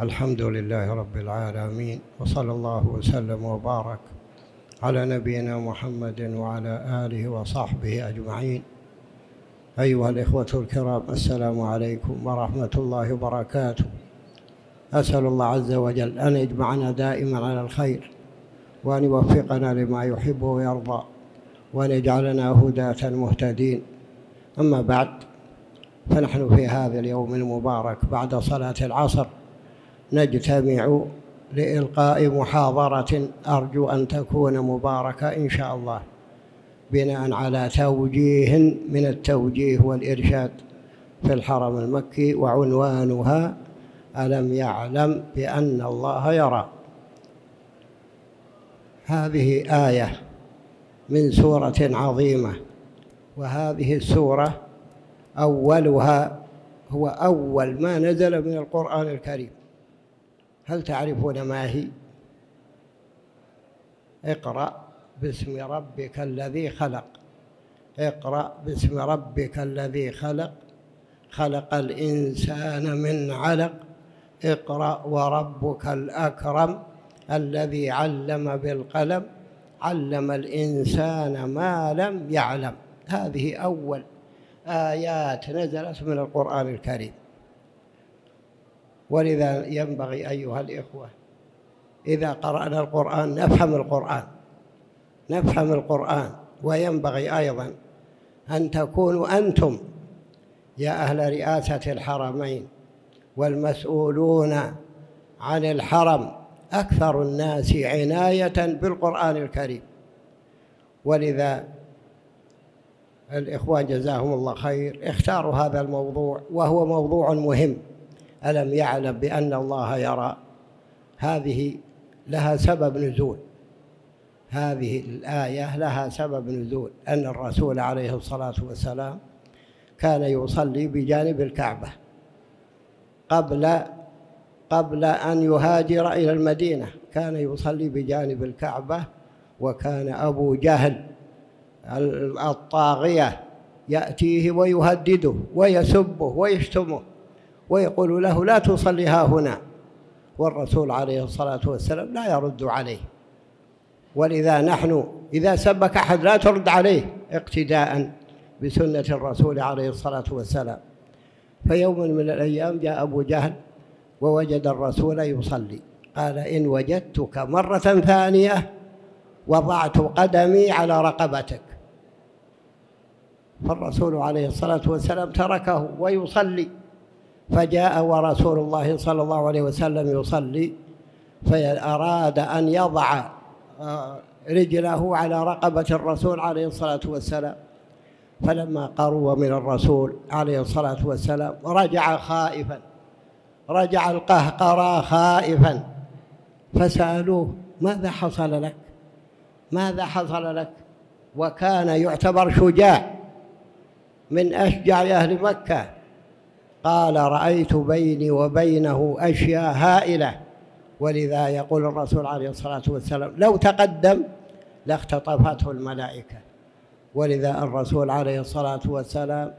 الحمد لله رب العالمين وصلى الله وسلم وبارك على نبينا محمد وعلى آله وصحبه أجمعين. أيها الإخوة الكرام السلام عليكم ورحمة الله وبركاته. أسأل الله عز وجل أن يجمعنا دائما على الخير وأن يوفقنا لما يحب ويرضى وأن يجعلنا هداة مهتدين أما بعد فنحن في هذا اليوم المبارك بعد صلاة العصر نجتمع لإلقاء محاضرة أرجو أن تكون مباركة إن شاء الله بناء على توجيه من التوجيه والإرشاد في الحرم المكي وعنوانها ألم يعلم بأن الله يرى. هذه آية من سورة عظيمة وهذه السورة أولها هو أول ما نزل من القرآن الكريم. هل تعرفون ما هي؟ اقرأ باسم ربك الذي خلق. اقرأ باسم ربك الذي خلق. خلق الإنسان من علق. اقرأ وربك الأكرم الذي علم بالقلم علم الإنسان ما لم يعلم. هذه أول آيات نزلت من القرآن الكريم. ولذا ينبغي أيها الإخوة إذا قرأنا القرآن نفهم القرآن نفهم القرآن. وينبغي أيضا أن تكونوا أنتم يا أهل رئاسة الحرمين والمسؤولون عن الحرم أكثر الناس عناية بالقرآن الكريم. ولذا الإخوان جزاهم الله خير اختاروا هذا الموضوع وهو موضوع مهم. ألم يعلم بأن الله يرى هذه لها سبب نزول. هذه الآية لها سبب نزول. أن الرسول عليه الصلاة والسلام كان يصلي بجانب الكعبة. قبل قبل أن يهاجر إلى المدينة. كان يصلي بجانب الكعبة وكان أبو جهل الطاغية يأتيه ويهدده ويسبه ويشتمه ويقول له لا تصلي ها هنا. والرسول عليه الصلاة والسلام لا يرد عليه. ولذا نحن إذا سبك أحد لا ترد عليه اقتداء بسنة الرسول عليه الصلاة والسلام. فيوم من الأيام جاء أبو جهل ووجد الرسول يصلي. قال إن وجدتك مرة ثانية وضعت قدمي على رقبتك. فالرسول عليه الصلاة والسلام تركه ويصلي. فجاء ورسول الله صلى الله عليه وسلم يصلي. فأراد أن يضع آه، رجله على رقبة الرسول عليه الصلاة والسلام. فلما قرب من الرسول عليه الصلاة والسلام رجع خائفا رجع القهقرى خائفا فسألوه ماذا حصل لك؟ ماذا حصل لك؟ وكان يعتبر شجاع من أشجع أهل مكة. قال رأيت بيني وبينه أشياء هائلة. ولذا يقول الرسول عليه الصلاة والسلام لو تقدم لاختطفته الملائكة. ولذا الرسول عليه الصلاة والسلام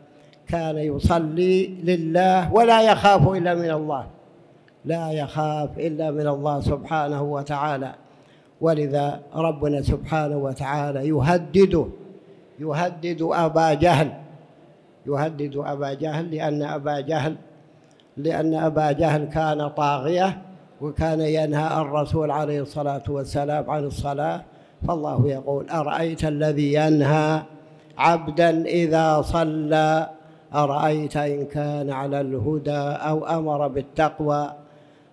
كان يصلي لله ولا يخاف إلا من الله. لا يخاف إلا من الله سبحانه وتعالى. ولذا ربنا سبحانه وتعالى يهدده يهدد أبا جهل يهدد أبا جهل لأن أبا جهل لأن أبا جهل كان طاغية وكان ينهى الرسول عليه الصلاة والسلام عن الصلاة فالله يقول أرأيت الذي ينهى عبدا إذا صلى؟ أرأيت إن كان على الهدى أو أمر بالتقوى؟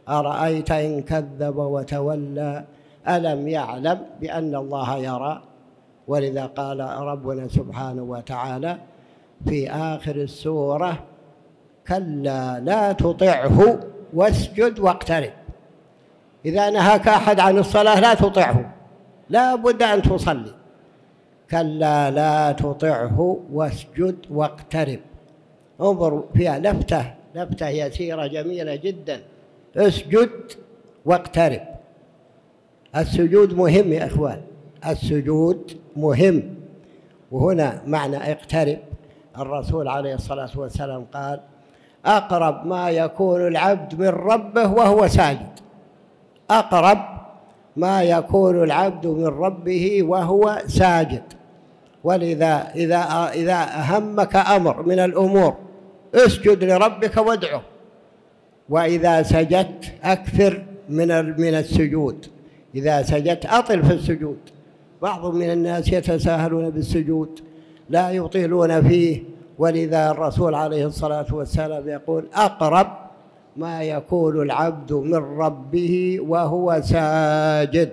أرأيت إن كذب وتولى؟ ألم يعلم بأن الله يرى؟ ولذا قال ربنا سبحانه وتعالى في آخر السورة كلا لا تطعه واسجد واقترب. إذا نهاك أحد عن الصلاة لا تطعه. لا بد أن تصلي. كلا لا تطعه واسجد واقترب. انظروا فيها لفتة لفتة يسيرة جميلة جدا. اسجد واقترب. السجود مهم يا إخوان. السجود مهم. وهنا معنى اقترب. الرسول عليه الصلاة والسلام قال أقرب ما يكون العبد من ربه وهو ساجد. أقرب ما يكون العبد من ربه وهو ساجد. ولذا إذا إذا أهمك أمر من الأمور اسجد لربك وادعه. وإذا سجدت أكثر من من السجود. إذا سجدت أطل في السجود. بعض من الناس يتساهلون بالسجود لا يطيلون فيه. ولذا الرسول عليه الصلاة والسلام يقول أقرب ما يكون العبد من ربه وهو ساجد.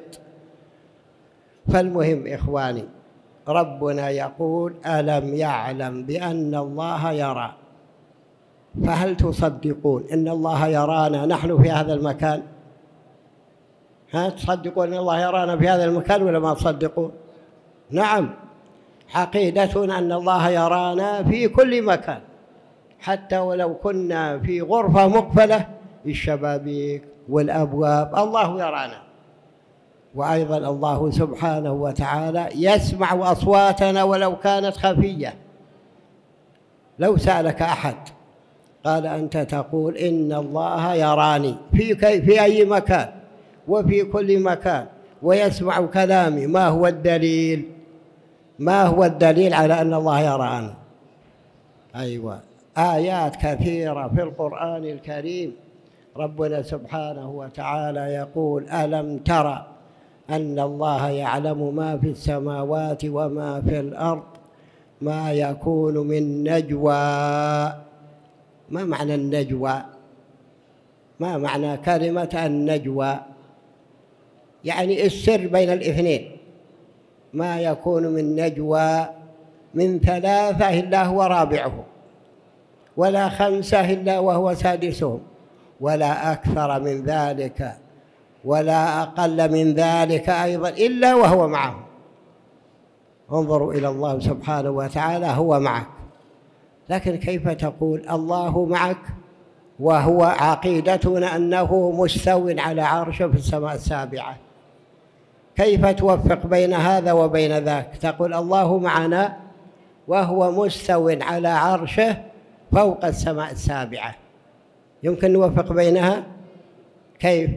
فالمهم إخواني ربنا يقول ألم يعلم بأن الله يرى؟ فهل تصدقون إن الله يرانا نحن في هذا المكان؟ ها تصدقون أن الله يرانا في هذا المكان ولا ما تصدقون؟ نعم عقيدتنا أن الله يرانا في كل مكان. حتى ولو كنا في غرفة مقفلة الشبابيك والأبواب. الله يرانا. وأيضا الله سبحانه وتعالى يسمع أصواتنا ولو كانت خفية. لو سألك أحد قال أنت تقول إن الله يراني في, في أي مكان وفي كل مكان ويسمع كلامي. ما هو الدليل؟ ما هو الدليل على أن الله يرانا؟ أيوة. آيات كثيرة في القرآن الكريم. ربنا سبحانه وتعالى يقول ألم ترى أن الله يعلم ما في السماوات وما في الأرض؟ ما يكون من نجوى. ما معنى النجوى؟ ما معنى كلمة النجوى؟ يعني السر بين الاثنين. ما يكون من نجوى من ثلاثة إلا هو رابعهم ولا خمسة إلا وهو سادسهم ولا أكثر من ذلك ولا أقل من ذلك أيضا إلا وهو معهم انظروا إلى الله سبحانه وتعالى هو معك. لكن كيف تقول الله معك؟ وهو عقيدتنا أنه مستو على عرشه في السماء السابعة. كيف توفق بين هذا وبين ذاك؟ تقول الله معنا وهو مستو على عرشه فوق السماء السابعة. يمكن نوفق بينها؟ كيف؟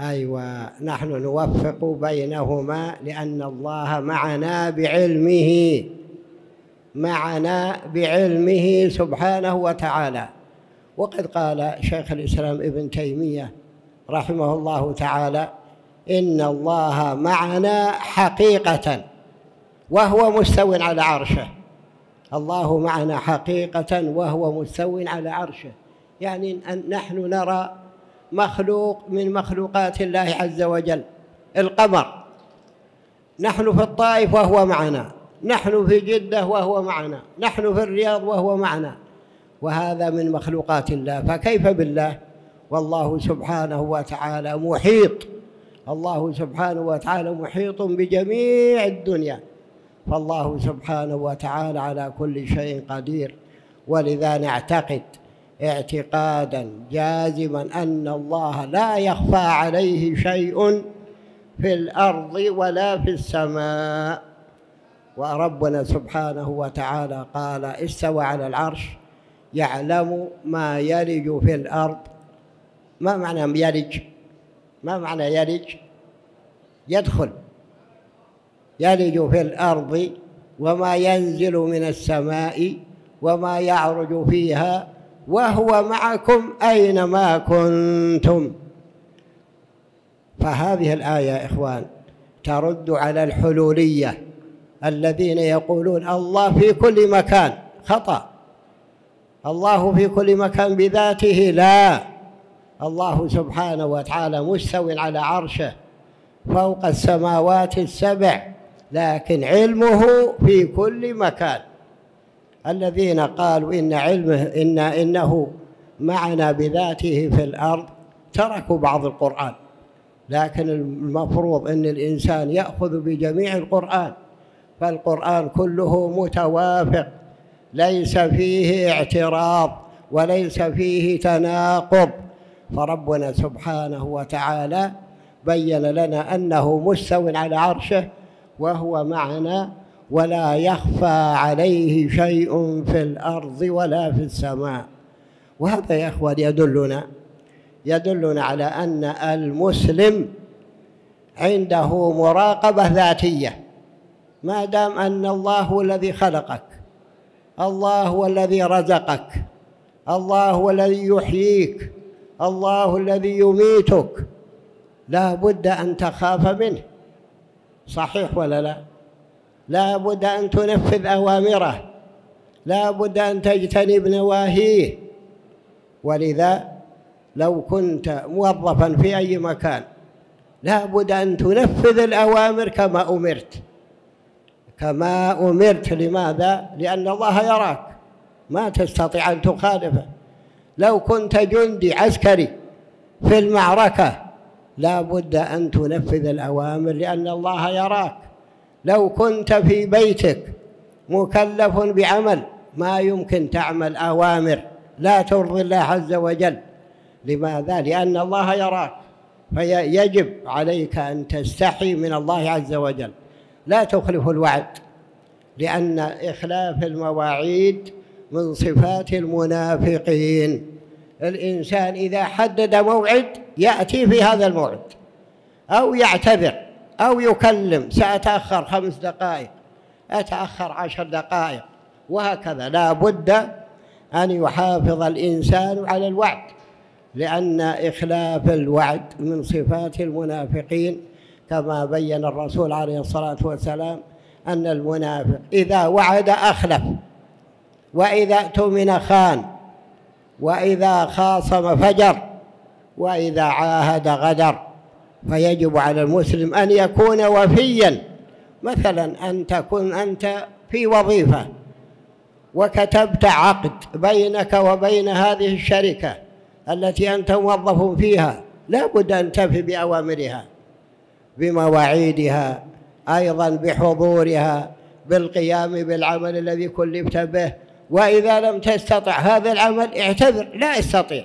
أيوة نحن نوفق بينهما لأن الله معنا بعلمه معنا بعلمه سبحانه وتعالى. وقد قال شيخ الإسلام ابن تيمية رحمه الله تعالى إن الله معنا حقيقة. وهو مستو على عرشه. الله معنا حقيقة وهو مستو على عرشه. يعني أن نحن نرى مخلوق من مخلوقات الله عز وجل. القمر. نحن في الطائف وهو معنا. نحن في جدة وهو معنا. نحن في الرياض وهو معنا. وهذا من مخلوقات الله. فكيف بالله؟ والله سبحانه وتعالى محيط. الله سبحانه وتعالى محيط بجميع الدنيا. فالله سبحانه وتعالى على كل شيء قدير. ولذا نعتقد اعتقادا جازما أن الله لا يخفى عليه شيء في الأرض ولا في السماء. وربنا سبحانه وتعالى قال استوى على العرش يعلم ما يلج في الأرض. ما معنى يلج؟ ما معنى يلج؟ يدخل. يلج في الأرض وما ينزل من السماء وما يعرج فيها وهو معكم أينما كنتم. فهذه الآية يا إخوان ترد على الحلولية الذين يقولون الله في كل مكان. خطأ. الله في كل مكان بذاته لا. الله سبحانه وتعالى مستو على عرشه فوق السماوات السبع. لكن علمه في كل مكان. الذين قالوا إن علمه إن إنه معنا بذاته في الأرض تركوا بعض القرآن. لكن المفروض أن الإنسان يأخذ بجميع القرآن. فالقرآن كله متوافق. ليس فيه اعتراض وليس فيه تناقض. فربنا سبحانه وتعالى بين لنا أنه مستو على عرشه وهو معنا ولا يخفى عليه شيء في الأرض ولا في السماء. وهذا يا أخوان يدلنا يدلنا على أن المسلم عنده مراقبة ذاتية. ما دام أن الله هو الذي خلقك الله هو الذي رزقك الله هو الذي يحييك الله الذي يميتك لا بد أن تخاف منه. صحيح ولا لا؟ لا بد أن تنفذ أوامره. لا بد أن تجتنب نواهيه. ولذا لو كنت موظفا في أي مكان لا بد أن تنفذ الأوامر كما أمرت. كما أمرت. لماذا؟ لأن الله يراك. ما تستطيع أن تخالفه. لو كنت جندي عسكري في المعركة لا بد أن تنفذ الأوامر لأن الله يراك. لو كنت في بيتك مكلف بعمل ما يمكن تعمل أوامر لا ترضي الله عز وجل. لماذا؟ لأن الله يراك. فيجب عليك أن تستحي من الله عز وجل. لا تخلف الوعد لأن إخلاف المواعيد من صفات المنافقين. الإنسان إذا حدد موعد يأتي في هذا الموعد أو يعتذر أو يكلم سأتأخر خمس دقائق أتأخر عشر دقائق وهكذا. لا بد أن يحافظ الإنسان على الوعد لأن إخلاف الوعد من صفات المنافقين كما بين الرسول عليه الصلاة والسلام أن المنافق إذا وعد أخلف وإذا اؤتمن خان وإذا خاصم فجر وإذا عاهد غدر فيجب على المسلم أن يكون وفيا. مثلا أن تكون أنت في وظيفة وكتبت عقد بينك وبين هذه الشركة التي أنت موظف فيها لا بد أن تفي بأوامرها بمواعيدها أيضا بحضورها بالقيام بالعمل الذي كلفت به. وإذا لم تستطع هذا العمل اعتذر لا استطيع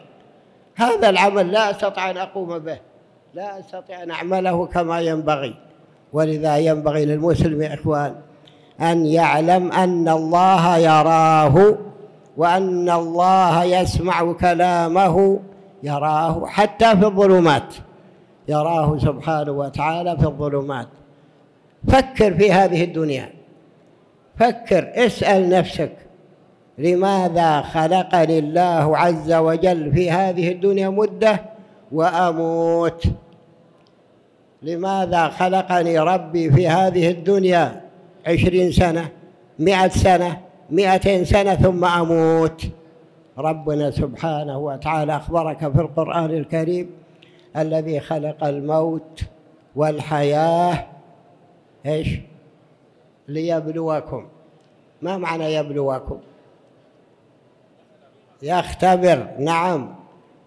هذا العمل لا أستطيع أن أقوم به لا أستطيع أن أعمله كما ينبغي. ولذا ينبغي للمسلم يا إخوان أن يعلم أن الله يراه وأن الله يسمع كلامه يراه حتى في الظلمات يراه سبحانه وتعالى في الظلمات. فكر في هذه الدنيا فكر اسأل نفسك لماذا خلقني الله عز وجل في هذه الدنيا مدة وأموت؟ لماذا خلقني ربي في هذه الدنيا عشرين سنة مئة سنة مئتين سنة ثم أموت؟ ربنا سبحانه وتعالى أخبرك في القرآن الكريم الذي خلق الموت والحياة إيش؟ ليبلوكم. ما معنى يبلوكم؟ يختبر. نعم.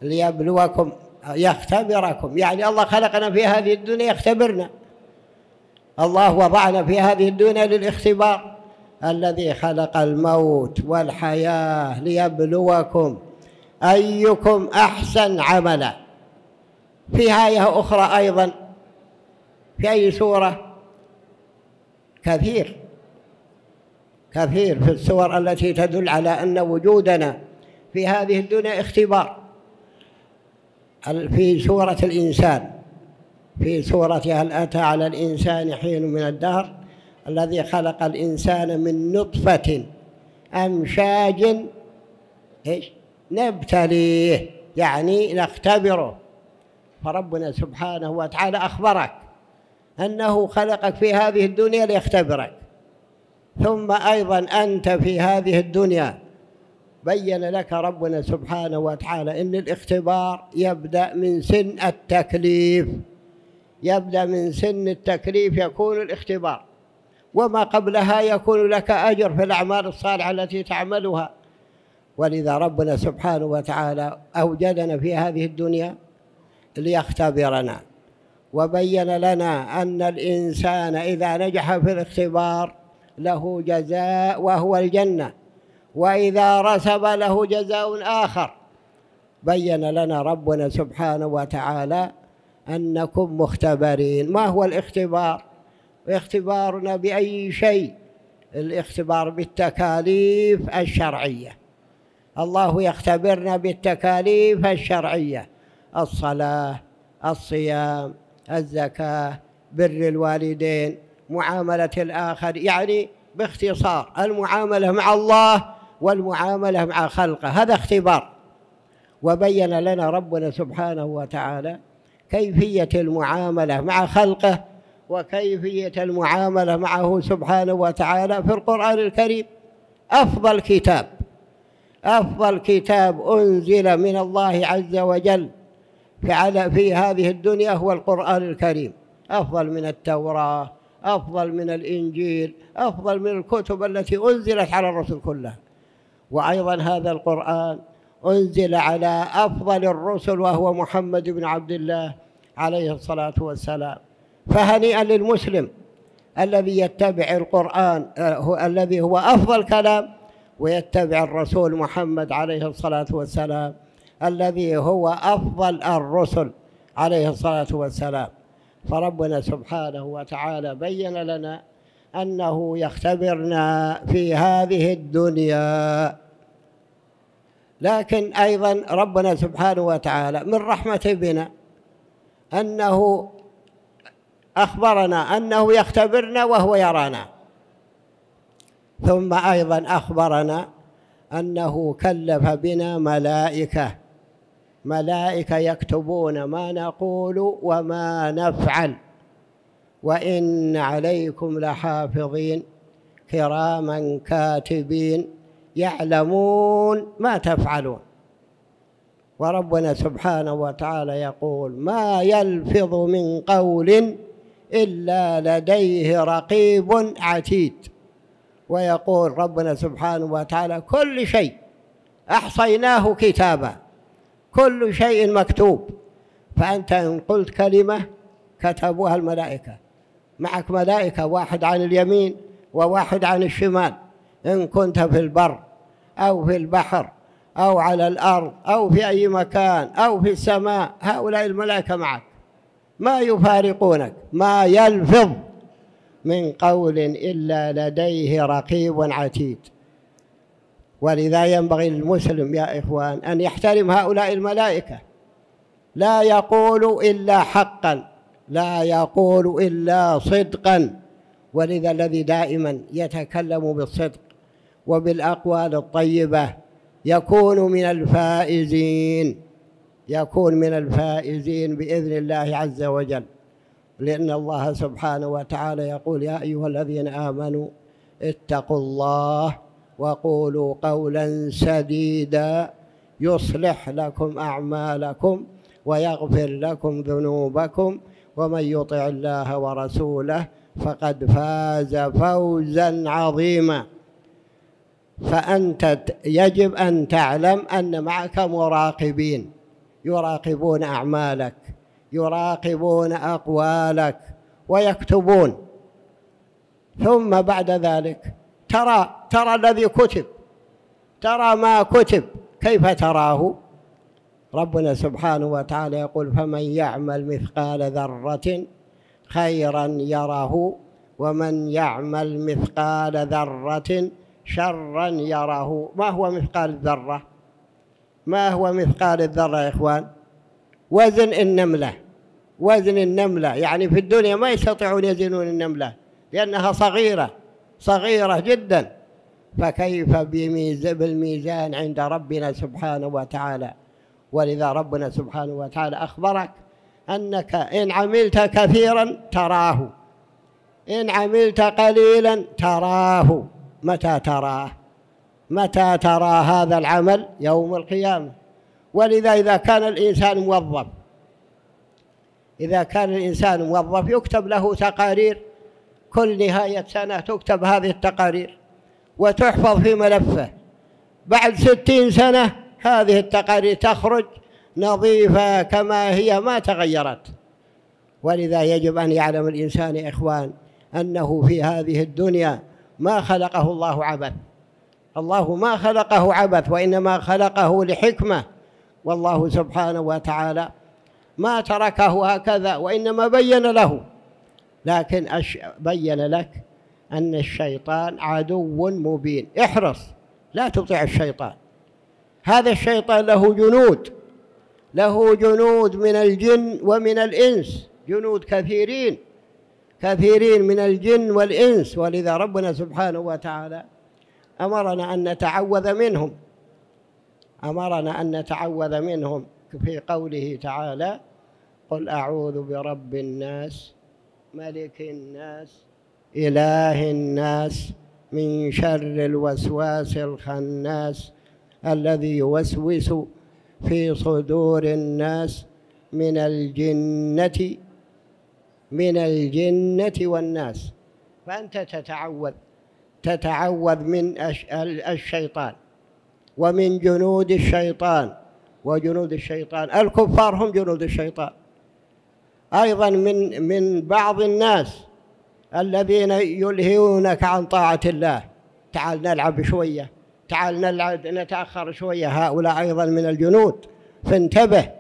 ليبلوكم يختبركم. يعني الله خلقنا في هذه الدنيا يختبرنا. الله وضعنا في هذه الدنيا للاختبار. الذي خلق الموت والحياة ليبلوكم. أيكم أحسن عملا. في آية أخرى أيضا. في أي سورة؟ كثير. كثير في السور التي تدل على أن وجودنا في هذه الدنيا اختبار. في سورة الإنسان في سورة هل أتى على الإنسان حين من الدهر؟ الذي خلق الإنسان من نطفة أمشاج إيش؟ نبتليه يعني نختبره. فربنا سبحانه وتعالى أخبرك أنه خلقك في هذه الدنيا ليختبرك. ثم أيضا أنت في هذه الدنيا بين لك ربنا سبحانه وتعالى إن الاختبار يبدأ من سن التكليف. يبدأ من سن التكليف يكون الاختبار. وما قبلها يكون لك أجر في الأعمال الصالحة التي تعملها. ولذا ربنا سبحانه وتعالى أوجدنا في هذه الدنيا ليختبرنا. وبين لنا أن الإنسان إذا نجح في الاختبار له جزاء وهو الجنة. وإذا رسب له جزاء آخر. بين لنا ربنا سبحانه وتعالى أنكم مختبرين. ما هو الاختبار؟ اختبارنا بأي شيء؟ الاختبار بالتكاليف الشرعية. الله يختبرنا بالتكاليف الشرعية. الصلاة الصيام الزكاة بر الوالدين معاملة الآخر يعني باختصار المعاملة مع الله والمعاملة مع خلقه. هذا اختبار. وبين لنا ربنا سبحانه وتعالى كيفية المعاملة مع خلقه وكيفية المعاملة معه سبحانه وتعالى في القرآن الكريم. أفضل كتاب. أفضل كتاب أنزل من الله عز وجل في, في هذه الدنيا هو القرآن الكريم. أفضل من التوراة أفضل من الإنجيل أفضل من الكتب التي أنزلت على الرسل كلها. وأيضا هذا القرآن أنزل على أفضل الرسل وهو محمد بن عبد الله عليه الصلاة والسلام. فهنيئا للمسلم الذي يتبع القرآن آه، هو الذي هو أفضل كلام ويتبع الرسول محمد عليه الصلاة والسلام الذي هو أفضل الرسل عليه الصلاة والسلام. فربنا سبحانه وتعالى بين لنا أنه يختبرنا في هذه الدنيا. لكن أيضا ربنا سبحانه وتعالى من رحمته بنا أنه أخبرنا أنه يختبرنا وهو يرانا. ثم أيضا أخبرنا أنه كلف بنا ملائكة. ملائكة يكتبون ما نقول وما نفعل. وإن عليكم لحافظين كراما كاتبين يعلمون ما تفعلون. وربنا سبحانه وتعالى يقول ما يلفظ من قول إلا لديه رقيب عتيد ويقول ربنا سبحانه وتعالى كل شيء أحصيناه كتابا كل شيء مكتوب فأنت إن قلت كلمة كتبوها الملائكة معك ملائكة واحد عن اليمين وواحد عن الشمال. إن كنت في البر أو في البحر أو على الأرض أو في أي مكان أو في السماء هؤلاء الملائكة معك. ما يفارقونك ما يلفظ من قول إلا لديه رقيب عتيد. ولذا ينبغي للمسلم يا إخوان أن يحترم هؤلاء الملائكة. لا يقول إلا حقا. لا يقول إلا صدقا. ولذا الذي دائما يتكلم بالصدق وبالأقوال الطيبة يكون من الفائزين يكون من الفائزين بإذن الله عز وجل. لأن الله سبحانه وتعالى يقول يا أيها الذين آمنوا اتقوا الله وقولوا قولا سديدا يصلح لكم أعمالكم ويغفر لكم ذنوبكم. ومن يطع الله ورسوله فقد فاز فوزا عظيما. فأنت يجب أن تعلم أن معك مراقبين. يراقبون أعمالك يراقبون أقوالك ويكتبون. ثم بعد ذلك ترى ترى الذي كتب. ترى ما كتب. كيف تراه؟ ربنا سبحانه وتعالى يقول فمن يعمل مثقال ذرة خيرا يره ومن يعمل مثقال ذرة شرا يره. ما هو مثقال الذرة؟ ما هو مثقال الذرة يا إخوان؟ وزن النملة وزن النملة. يعني في الدنيا ما يستطيعون يزنون النملة لأنها صغيرة صغيرة جدا. فكيف بالميزان عند ربنا سبحانه وتعالى؟ ولذا ربنا سبحانه وتعالى أخبرك أنك إن عملت كثيرا تراه. إن عملت قليلا تراه. متى تراه؟ متى ترى هذا العمل يوم القيامة؟ ولذا إذا كان الإنسان موظف إذا كان الإنسان موظف يكتب له تقارير كل نهاية سنة تكتب هذه التقارير وتحفظ في ملفه. بعد ستين سنة هذه التقارير تخرج نظيفة كما هي ما تغيرت. ولذا يجب أن يعلم الإنسان يا إخوان أنه في هذه الدنيا ما خلقه الله عبث. الله ما خلقه عبث وإنما خلقه لحكمة. والله سبحانه وتعالى ما تركه هكذا وإنما بين له. لكن بين لك أن الشيطان عدو مبين. احرص لا تطيع الشيطان. هذا الشيطان له جنود له جنود من الجن ومن الإنس جنود كثيرين كثيرين من الجن والإنس. ولذا ربنا سبحانه وتعالى أمرنا أن نتعوذ منهم أمرنا أن نتعوذ منهم. في قوله تعالى قل أعوذ برب الناس ملك الناس إله الناس من شر الوسواس الخناس الذي يوسوس في صدور الناس من الجنة من الجنة والناس. فأنت تتعوذ تتعوذ من الشيطان ومن جنود الشيطان. وجنود الشيطان الكفار هم جنود الشيطان. أيضا من من بعض الناس الذين يلهونك عن طاعة الله. تعال نلعب شوية. تعال نلعب نتأخر شوية. هؤلاء أيضا من الجنود. فانتبه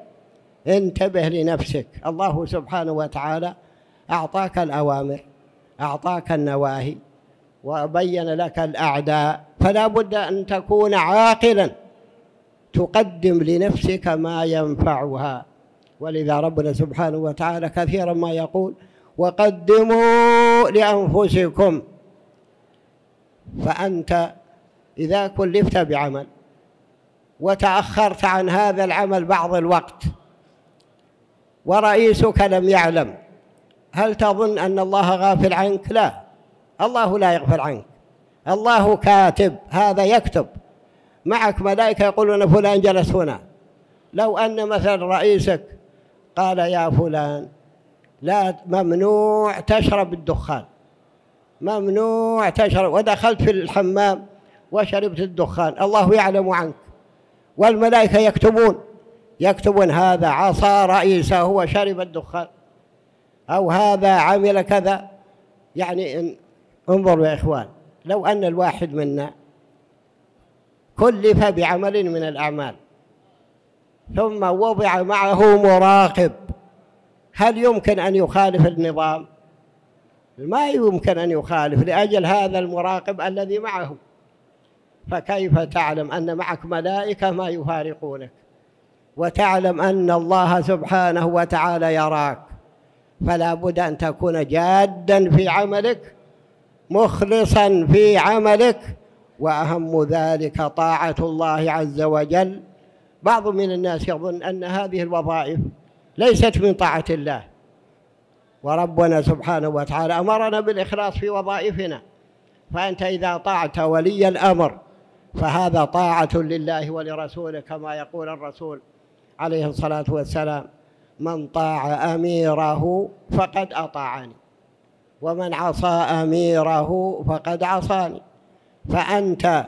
انتبه لنفسك. الله سبحانه وتعالى أعطاك الأوامر أعطاك النواهي وبين لك الأعداء. فلا بد أن تكون عاقلا. تقدم لنفسك ما ينفعها. ولذا ربنا سبحانه وتعالى كثيرا ما يقول وقدموا لأنفسكم. فأنت إذا كلفت بعمل وتأخرت عن هذا العمل بعض الوقت ورئيسك لم يعلم هل تظن أن الله غافل عنك؟ لا. الله لا يغفل عنك. الله كاتب هذا يكتب. معك ملائكة يقولون فلان جلس هنا. لو أن مثلا رئيسك قال يا فلان لا ممنوع تشرب الدخان. ممنوع تشرب. ودخلت في الحمام وشربت الدخان. الله يعلم عنك. والملائكة يكتبون. يكتبون هذا عصى رئيسه وشرب الدخان. أو هذا عمل كذا. يعني انظروا يا إخوان لو أن الواحد منا كلف بعمل من الأعمال ثم وضع معه مراقب هل يمكن أن يخالف النظام؟ ما يمكن أن يخالف لأجل هذا المراقب الذي معه. فكيف تعلم أن معك ملائكة ما يفارقونك؟ وتعلم أن الله سبحانه وتعالى يراك. فلا بد أن تكون جادا في عملك مخلصا في عملك وأهم ذلك طاعة الله عز وجل. بعض من الناس يظن أن هذه الوظائف ليست من طاعة الله. وربنا سبحانه وتعالى أمرنا بالإخلاص في وظائفنا. فأنت إذا طاعت ولي الأمر فهذا طاعة لله ولرسوله كما يقول الرسول عليه الصلاة والسلام من طاع أميره فقد أطاعني ومن عصى أميره فقد عصاني. فأنت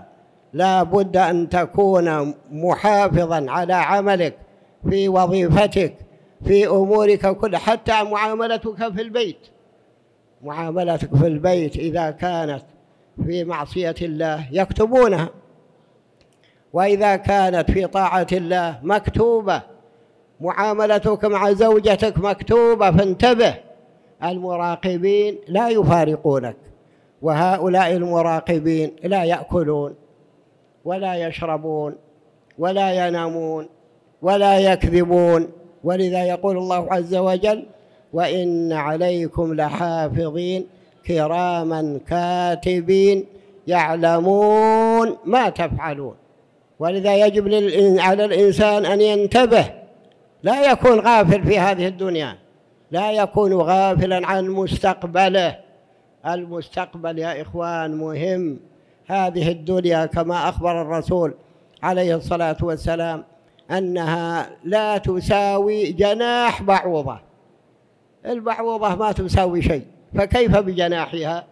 لا بد أن تكون محافظا على عملك في وظيفتك في أمورك كل حتى معاملتك في البيت. معاملتك في البيت إذا كانت في معصية الله يكتبونها. وإذا كانت في طاعة الله مكتوبة معاملتك مع زوجتك مكتوبة فانتبه المراقبين لا يفارقونك وهؤلاء المراقبين لا يأكلون ولا يشربون ولا ينامون ولا يكذبون. ولذا يقول الله عز وجل وإن عليكم لحافظين كراما كاتبين يعلمون ما تفعلون. ولذا يجب على الإنسان أن ينتبه. لا يكون غافل في هذه الدنيا. لا يكون غافلا عن مستقبله. المستقبل يا إخوان مهم. هذه الدنيا كما أخبر الرسول عليه الصلاة والسلام أنها لا تساوي جناح بعوضة. البعوضة ما تساوي شيء. فكيف بجناحها؟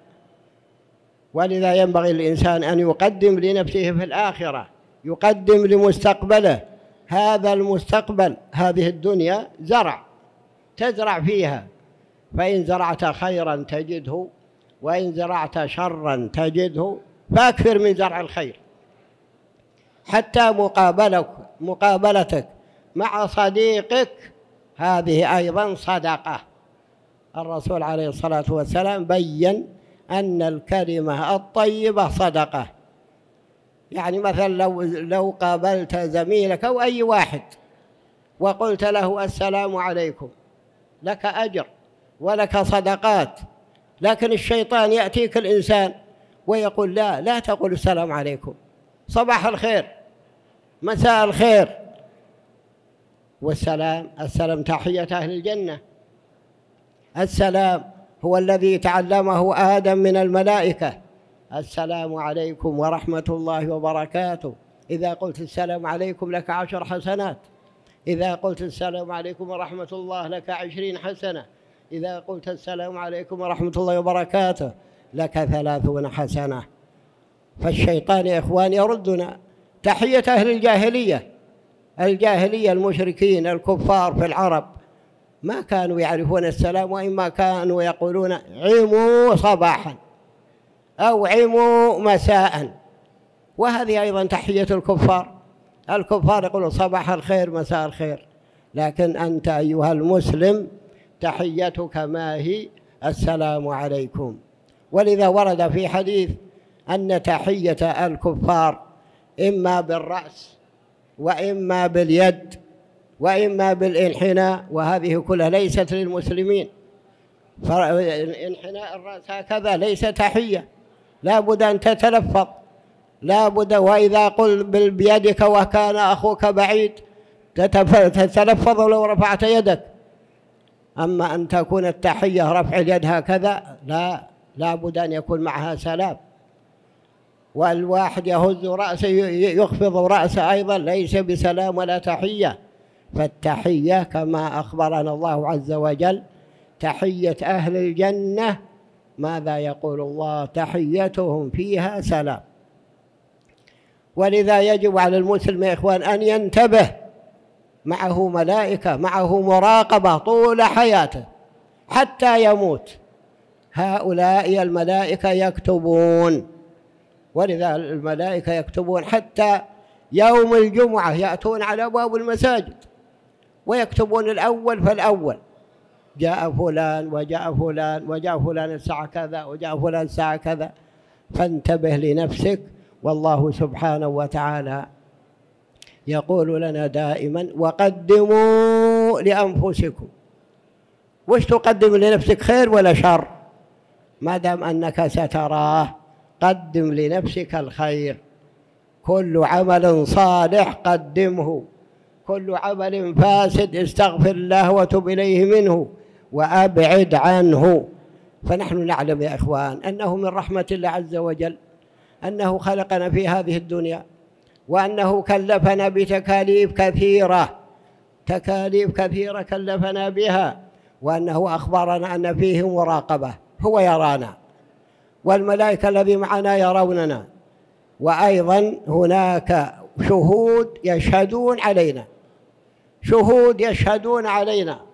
ولذا ينبغي الإنسان أن يقدم لنفسه في الآخرة. يقدم لمستقبله. هذا المستقبل هذه الدنيا زرع تزرع فيها. فإن زرعت خيرا تجده وإن زرعت شرا تجده فأكثر من زرع الخير. حتى مقابلك مقابلتك مع صديقك هذه أيضا صدقة. الرسول عليه الصلاة والسلام بين أن الكلمة الطيبة صدقة. يعني مثلا لو لو قابلت زميلك أو أي واحد وقلت له السلام عليكم لك أجر ولك صدقات لكن الشيطان يأتيك الإنسان ويقول لا لا تقول السلام عليكم صباح الخير مساء الخير. والسلام السلام تحية أهل الجنة. السلام هو الذي تعلمه آدم من الملائكة. السلام عليكم ورحمة الله وبركاته. إذا قلت السلام عليكم لك عشر حسنات. إذا قلت السلام عليكم ورحمة الله لك عشرين حسنة. إذا قلت السلام عليكم ورحمة الله وبركاته لك ثلاثون حسنة. فالشيطان يا إخوان يردنا. تحية أهل الجاهلية. الجاهلية المشركين الكفار في العرب. ما كانوا يعرفون السلام وإما كانوا يقولون عموا صباحا. أو عموا مساء. وهذه أيضا تحية الكفار. الكفار يقولون صباح الخير مساء الخير. لكن أنت أيها المسلم تحيتك ما هي؟ السلام عليكم. ولذا ورد في حديث أن تحية الكفار إما بالرأس وإما باليد وإما بالإنحناء وهذه كلها ليست للمسلمين. فإنحناء الرأس هكذا ليس تحية. لا بد أن تتلفظ. لا بد وإذا قل بيدك وكان أخوك بعيد تتلفظ لو رفعت يدك. أما أن تكون التحية رفع اليد هكذا لا لا بد أن يكون معها سلام. والواحد يهز رأسه يخفض رأسه أيضا ليس بسلام ولا تحية. فالتحية كما أخبرنا الله عز وجل تحية أهل الجنة ماذا يقول الله؟ تحيتهم فيها سلام. ولذا يجب على المسلم يا إخوان أن ينتبه معه ملائكة معه مراقبة طول حياته حتى يموت. هؤلاء الملائكة يكتبون ولذا الملائكة يكتبون حتى يوم الجمعة يأتون على أبواب المساجد ويكتبون الأول فالأول. جاء فلان وجاء فلان وجاء فلان الساعة كذا وجاء فلان الساعة كذا. فانتبه لنفسك والله سبحانه وتعالى يقول لنا دائما وقدموا لأنفسكم. وش تقدم لنفسك خير ولا شر؟ ما دام أنك ستراه قدم لنفسك الخير. كل عمل صالح قدمه كل عمل فاسد استغفر الله وتب إليه منه. وأبعد عنه. فنحن نعلم يا إخوان أنه من رحمة الله عز وجل أنه خلقنا في هذه الدنيا وأنه كلفنا بتكاليف كثيرة تكاليف كثيرة كلفنا بها وأنه أخبرنا أن فيه مراقبة هو يرانا والملائكة الذي معنا يروننا وأيضا هناك شهود يشهدون علينا شهود يشهدون علينا.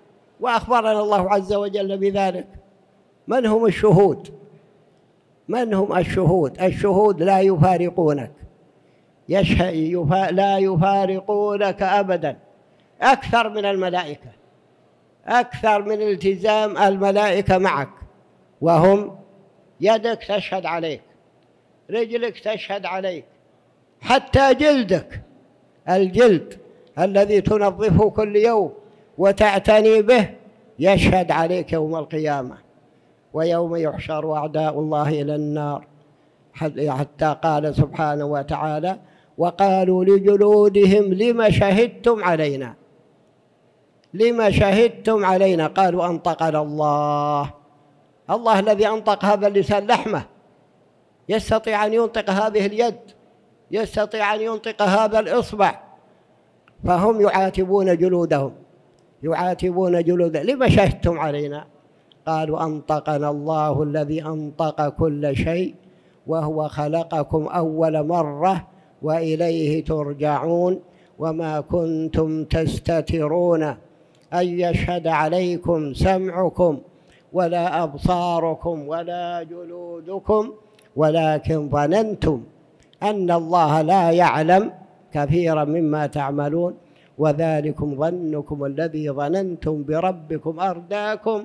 وأخبرنا الله عز وجل بذلك. من هم الشهود؟ من هم الشهود؟ الشهود لا يفارقونك. يشهد يفا لا يفارقونك أبدا. أكثر من الملائكة. أكثر من التزام الملائكة معك. وهم يدك تشهد عليك. رجلك تشهد عليك. حتى جلدك. الجلد الذي تنظفه كل يوم. وتعتني به يشهد عليك يوم القيامة. ويوم يحشر أعداء الله إلى النار. حتى قال سبحانه وتعالى وقالوا لجلودهم لم شهدتم علينا؟ لم شهدتم علينا؟ قالوا أنطقنا الله. الله الذي أنطق هذا اللسان لحمة. يستطيع أن ينطق هذه اليد. يستطيع أن ينطق هذا الإصبع. فهم يعاتبون جلودهم. يعاتبون جلودهم لما شهدتم علينا؟ قالوا أنطقنا الله الذي أنطق كل شيء وهو خلقكم أول مرة وإليه ترجعون وما كنتم تستترون. أن يشهد عليكم سمعكم ولا أبصاركم ولا جلودكم ولكن ظننتم أن الله لا يعلم كثيرا مما تعملون. وذلكم ظنكم الذي ظننتم بربكم أرداكم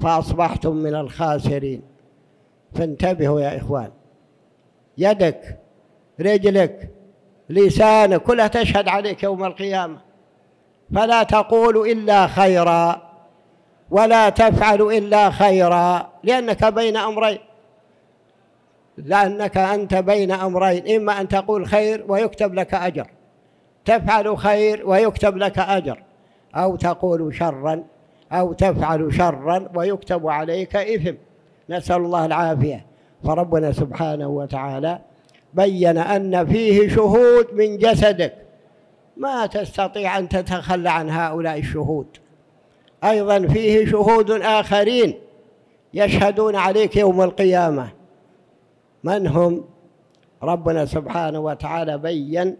فأصبحتم من الخاسرين. فانتبهوا يا إخوان. يدك رجلك لسانك كلها تشهد عليك يوم القيامة. فلا تقول إلا خيرا ولا تفعل إلا خيرا لأنك بين أمرين. لأنك أنت بين أمرين إما أن تقول خير ويكتب لك أجر. تفعل خير ويكتب لك أجر. أو تقول شرا أو تفعل شرا ويكتب عليك إثم. نسأل الله العافية. فربنا سبحانه وتعالى بين أن فيه شهود من جسدك. ما تستطيع أن تتخلى عن هؤلاء الشهود. أيضا فيه شهود آخرين يشهدون عليك يوم القيامة. من هم؟ ربنا سبحانه وتعالى بين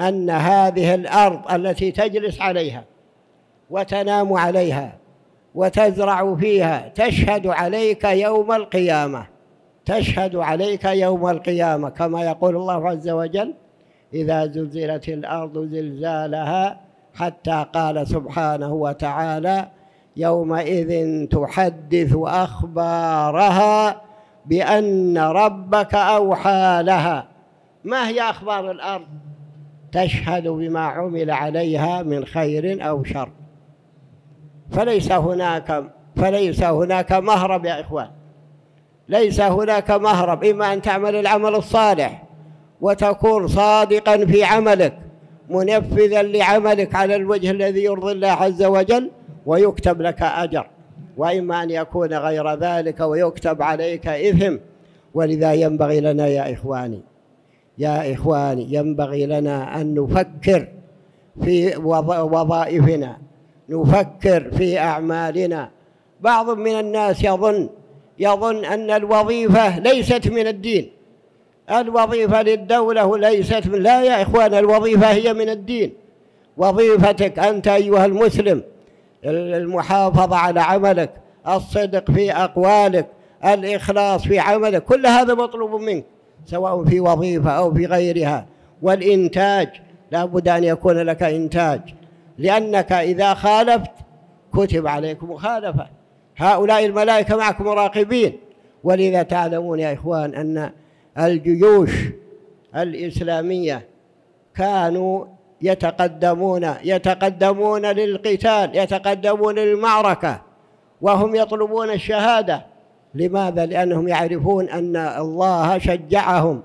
أن هذه الأرض التي تجلس عليها وتنام عليها وتزرع فيها تشهد عليك يوم القيامة تشهد عليك يوم القيامة. كما يقول الله عز وجل إذا زلزلت الأرض زلزالها حتى قال سبحانه وتعالى يومئذ تحدث أخبارها بأن ربك أوحى لها. ما هي أخبار الأرض؟ تشهد بما عمل عليها من خير أو شر. فليس هناك فليس هناك مهرب يا إخوان. ليس هناك مهرب إما أن تعمل العمل الصالح وتكون صادقا في عملك منفذا لعملك على الوجه الذي يرضي الله عز وجل ويكتب لك أجر. وإما أن يكون غير ذلك ويكتب عليك إثم. ولذا ينبغي لنا يا إخواني يا إخواني ينبغي لنا أن نفكر في وظائفنا نفكر في أعمالنا. بعض من الناس يظن يظن أن الوظيفة ليست من الدين. الوظيفة للدولة ليست من لا يا إخوان الوظيفة هي من الدين. وظيفتك أنت أيها المسلم المحافظة على عملك الصدق في أقوالك الإخلاص في عملك كل هذا مطلوب منك. سواء في وظيفة أو في غيرها. والإنتاج لا بد أن يكون لك إنتاج. لأنك إذا خالفت كتب عليك مخالفة. هؤلاء الملائكة معك مراقبين ولذا تعلمون يا إخوان أن الجيوش الإسلامية كانوا يتقدمون يتقدمون للقتال يتقدمون للمعركة وهم يطلبون الشهادة. لماذا؟ لأنهم يعرفون أن الله شجعهم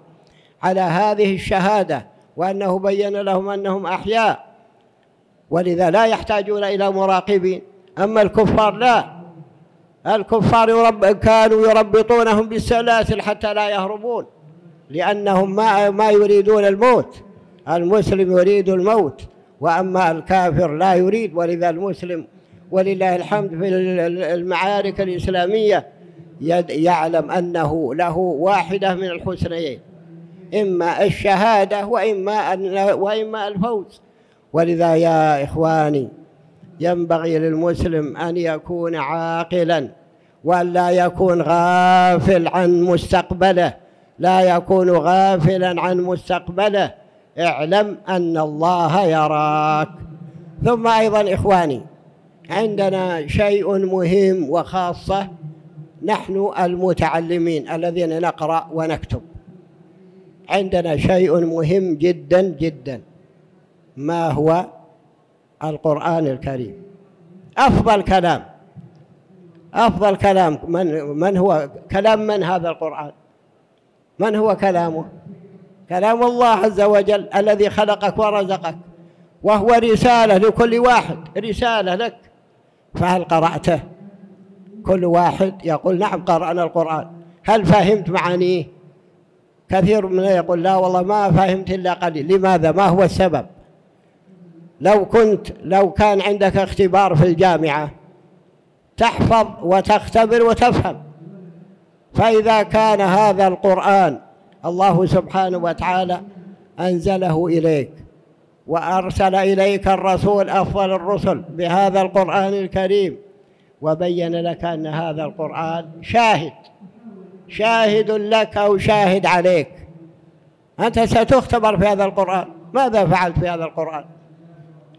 على هذه الشهادة وأنه بين لهم أنهم أحياء. ولذا لا يحتاجون إلى مراقبين. أما الكفار لا. الكفار يرب كانوا يربطونهم بالسلاسل حتى لا يهربون لأنهم ما, ما يريدون الموت. المسلم يريد الموت وأما الكافر لا يريد. ولذا المسلم ولله الحمد في المعارك الإسلامية. يعلم أنه له واحدة من الحسنيين إما الشهادة وإما, وإما الفوز. ولذا يا إخواني ينبغي للمسلم أن يكون عاقلا وأن لا يكون غافل عن مستقبله. لا يكون غافلا عن مستقبله. اعلم أن الله يراك. ثم أيضا إخواني عندنا شيء مهم وخاصة نحن المتعلمين الذين نقرأ ونكتب. عندنا شيء مهم جدا جدا. ما هو؟ القرآن الكريم. أفضل كلام. أفضل كلام. من, من هو؟ كلام من هذا القرآن؟ من هو كلامه؟ كلام الله عز وجل الذي خلقك ورزقك وهو رسالة لكل واحد. رسالة لك. فهل قرأته؟ كل واحد يقول نعم قرأنا القرآن. هل فهمت معانيه؟ كثير من يقول لا والله ما فهمت إلا قليل. لماذا؟ ما هو السبب؟ لو كنت لو كان عندك اختبار في الجامعة تحفظ وتختبر وتفهم. فإذا كان هذا القرآن الله سبحانه وتعالى أنزله إليك وأرسل إليك الرسول أفضل الرسل بهذا القرآن الكريم. وبين لك أن هذا القرآن شاهد. شاهد لك أو شاهد عليك. أنت ستختبر في هذا القرآن. ماذا فعلت في هذا القرآن؟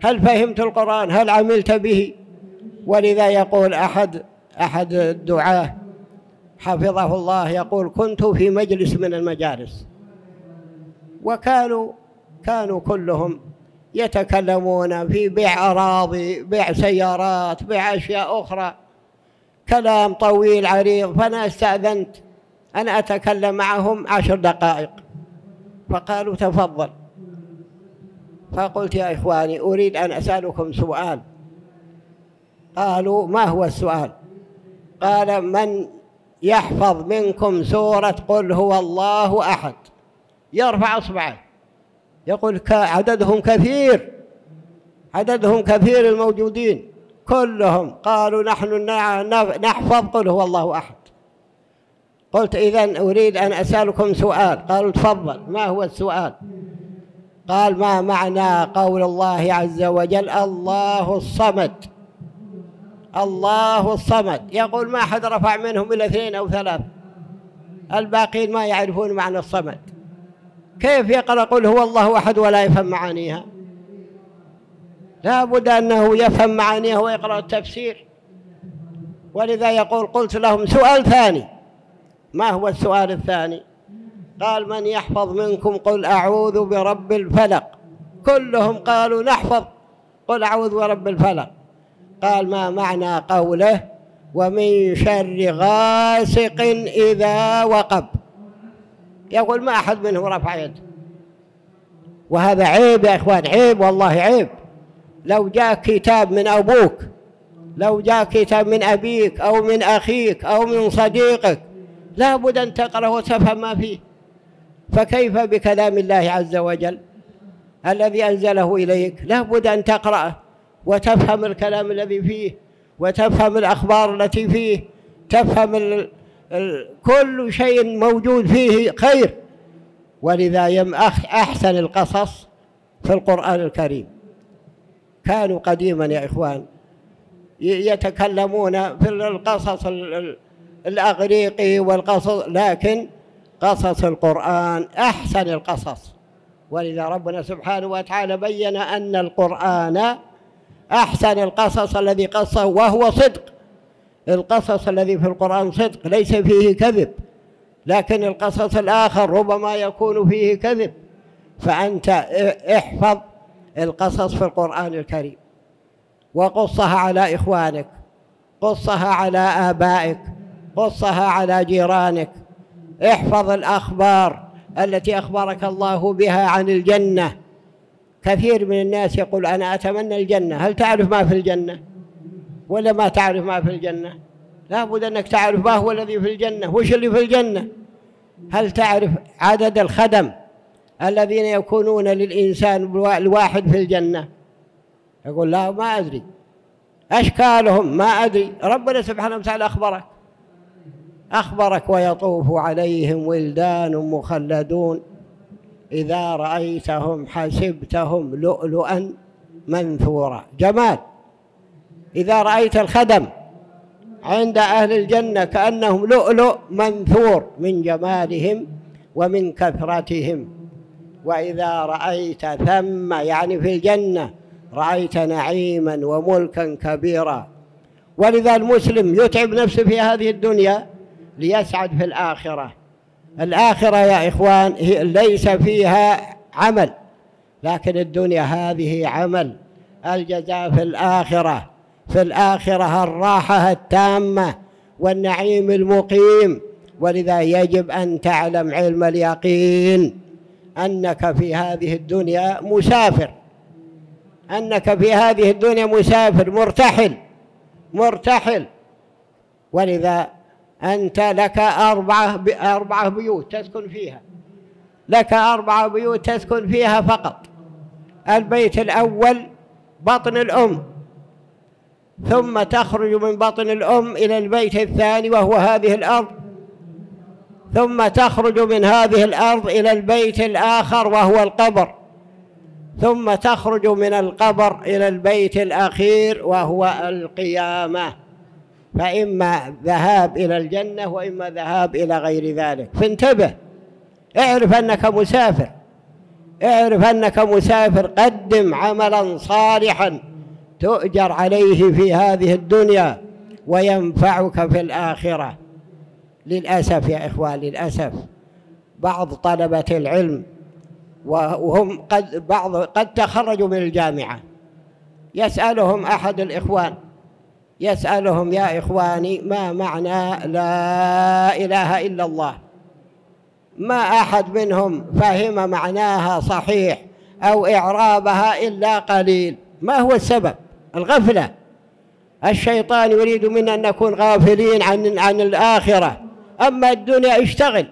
هل فهمت القرآن؟ هل عملت به؟ ولذا يقول أحد أحد الدعاة حفظه الله يقول كنت في مجلس من المجالس. وكانوا كانوا كلهم يتكلمون في بيع أراضي بيع سيارات بيع أشياء أخرى. كلام طويل عريض فأنا استأذنت أن أتكلم معهم عشر دقائق. فقالوا تفضل. فقلت يا إخواني أريد أن أسألكم سؤال. قالوا ما هو السؤال؟ قال من يحفظ منكم سورة قل هو الله أحد. يرفع أصبعه. يقول عددهم كثير. عددهم كثير الموجودين. كلهم قالوا نحن نحفظ قل هو الله أحد. قلت إذا أريد أن أسألكم سؤال. قالوا تفضل. ما هو السؤال؟ قال ما معنى قول الله عز وجل؟ الله الصمد. الله الصمد. يقول ما أحد رفع منهم إلى اثنين أو ثلاث. الباقين ما يعرفون معنى الصمد. كيف يقرأ؟ قل هو الله أحد ولا يفهم معانيها. لا بد أنه يفهم معانيها ويقرأ التفسير. ولذا يقول قلت لهم سؤال ثاني. ما هو السؤال الثاني؟ قال من يحفظ منكم قل أعوذ برب الفلق. كلهم قالوا نحفظ. قل أعوذ برب الفلق. قال ما معنى قوله؟ ومن شر غاسق إذا وقب. يقول ما أحد منهم رفع يده. وهذا عيب يا إخوان عيب والله عيب. لو جاء كتاب من أبوك لو جاء كتاب من أبيك أو من أخيك أو من صديقك لا بد أن تقرأ وتفهم ما فيه. فكيف بكلام الله عز وجل الذي أنزله إليك؟ لا بد أن تقرأه وتفهم الكلام الذي فيه وتفهم الأخبار التي فيه تفهم كل شيء موجود فيه خير. ولذا يم أحسن القصص في القرآن الكريم. كانوا قديما يا إخوان يتكلمون في القصص الأغريقي والقصص لكن قصص القرآن أحسن القصص. ولذا ربنا سبحانه وتعالى بين أن القرآن أحسن القصص الذي قصه وهو صدق. القصص الذي في القرآن صدق ليس فيه كذب. لكن القصص الآخر ربما يكون فيه كذب. فأنت احفظ القصص في القرآن الكريم. وقصها على إخوانك قصها على آبائك قصها على جيرانك. احفظ الأخبار التي أخبرك الله بها عن الجنة. كثير من الناس يقول أنا أتمنى الجنة. هل تعرف ما في الجنة؟ ولا ما تعرف ما في الجنة؟ لا بد أنك تعرف ما هو الذي في الجنة وش اللي في الجنة؟ هل تعرف عدد الخدم الذين يكونون للإنسان الواحد في الجنة؟ يقول لا ما أدري. أشكالهم؟ ما أدري. ربنا سبحانه وتعالى أخبرك. أخبرك ويطوف عليهم ولدان مخلدون. إذا رأيتهم حسبتهم لؤلؤا منثورا. جمال. إذا رأيت الخدم عند أهل الجنة كأنهم لؤلؤ منثور من جمالهم ومن كثرتهم. وإذا رأيت ثم يعني في الجنة رأيت نعيما وملكا كبيرا. ولذا المسلم يتعب نفسه في هذه الدنيا ليسعد في الآخرة. الآخرة يا إخوان ليس فيها عمل لكن الدنيا هذه عمل. الجزاء في الآخرة. في الآخرة الراحة التامة والنعيم المقيم. ولذا يجب أن تعلم علم اليقين أنك في هذه الدنيا مسافر. أنك في هذه الدنيا مسافر مرتحل مرتحل. ولذا أنت لك أربعة, أربعة بيوت تسكن فيها. لك أربعة بيوت تسكن فيها فقط. البيت الأول بطن الأم. ثم تخرج من بطن الأم إلى البيت الثاني وهو هذه الأرض. ثم تخرج من هذه الأرض إلى البيت الآخر وهو القبر. ثم تخرج من القبر إلى البيت الأخير وهو القيامة. فإما ذهاب إلى الجنة وإما ذهاب إلى غير ذلك. فانتبه اعرف أنك مسافر. اعرف أنك مسافر قدم عملا صالحا. تؤجر عليه في هذه الدنيا وينفعك في الآخرة. للأسف يا إخوان للأسف. بعض طلبة العلم وهم قد بعض قد تخرجوا من الجامعة. يسألهم أحد الإخوان يسألهم يا إخواني ما معنى لا إله إلا الله؟ ما أحد منهم فهم معناها صحيح أو إعرابها إلا قليل؟ ما هو السبب؟ الغفلة. الشيطان يريد منا أن نكون غافلين عن عن الآخرة. أما الدنيا اشتغل.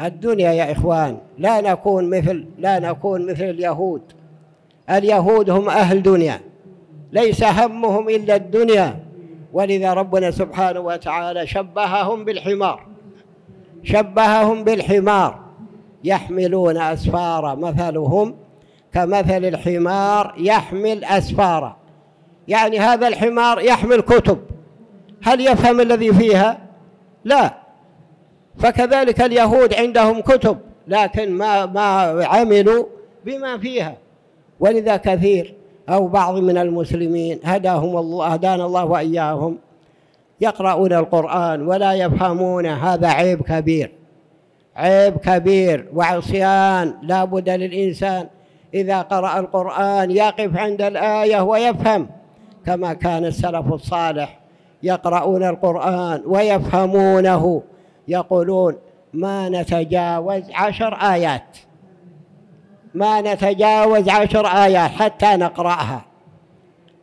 الدنيا يا إخوان لا نكون مثل لا نكون مثل اليهود. اليهود هم أهل دنيا. ليس همهم إلا الدنيا. ولذا ربنا سبحانه وتعالى شبههم بالحمار. شبههم بالحمار. يحملون أسفارا مثلهم. كمثل الحمار يحمل أسفارا يعني هذا الحمار يحمل كتب. هل يفهم الذي فيها؟ لا. فكذلك اليهود عندهم كتب لكن ما ما عملوا بما فيها. ولذا كثير أو بعض من المسلمين هداهم الله هدانا الله وإياهم يقرؤون القرآن ولا يفهمون. هذا عيب كبير عيب كبير وعصيان لا بد للإنسان إذا قرأ القرآن يقف عند الآية ويفهم كما كان السلف الصالح يقرؤون القرآن ويفهمونه يقولون ما نتجاوز عشر آيات ما نتجاوز عشر آيات حتى نقرأها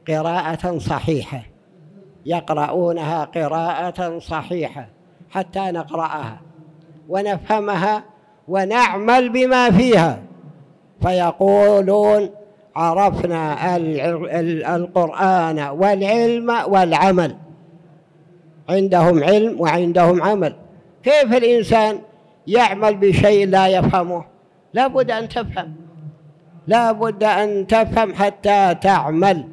قراءة صحيحة يقرؤونها قراءة صحيحة حتى نقرأها ونفهمها ونعمل بما فيها. فيقولون عرفنا القرآن والعلم والعمل. عندهم علم وعندهم عمل. كيف الإنسان يعمل بشيء لا يفهمه؟ لا بد أن تفهم. لا بد أن تفهم حتى تعمل.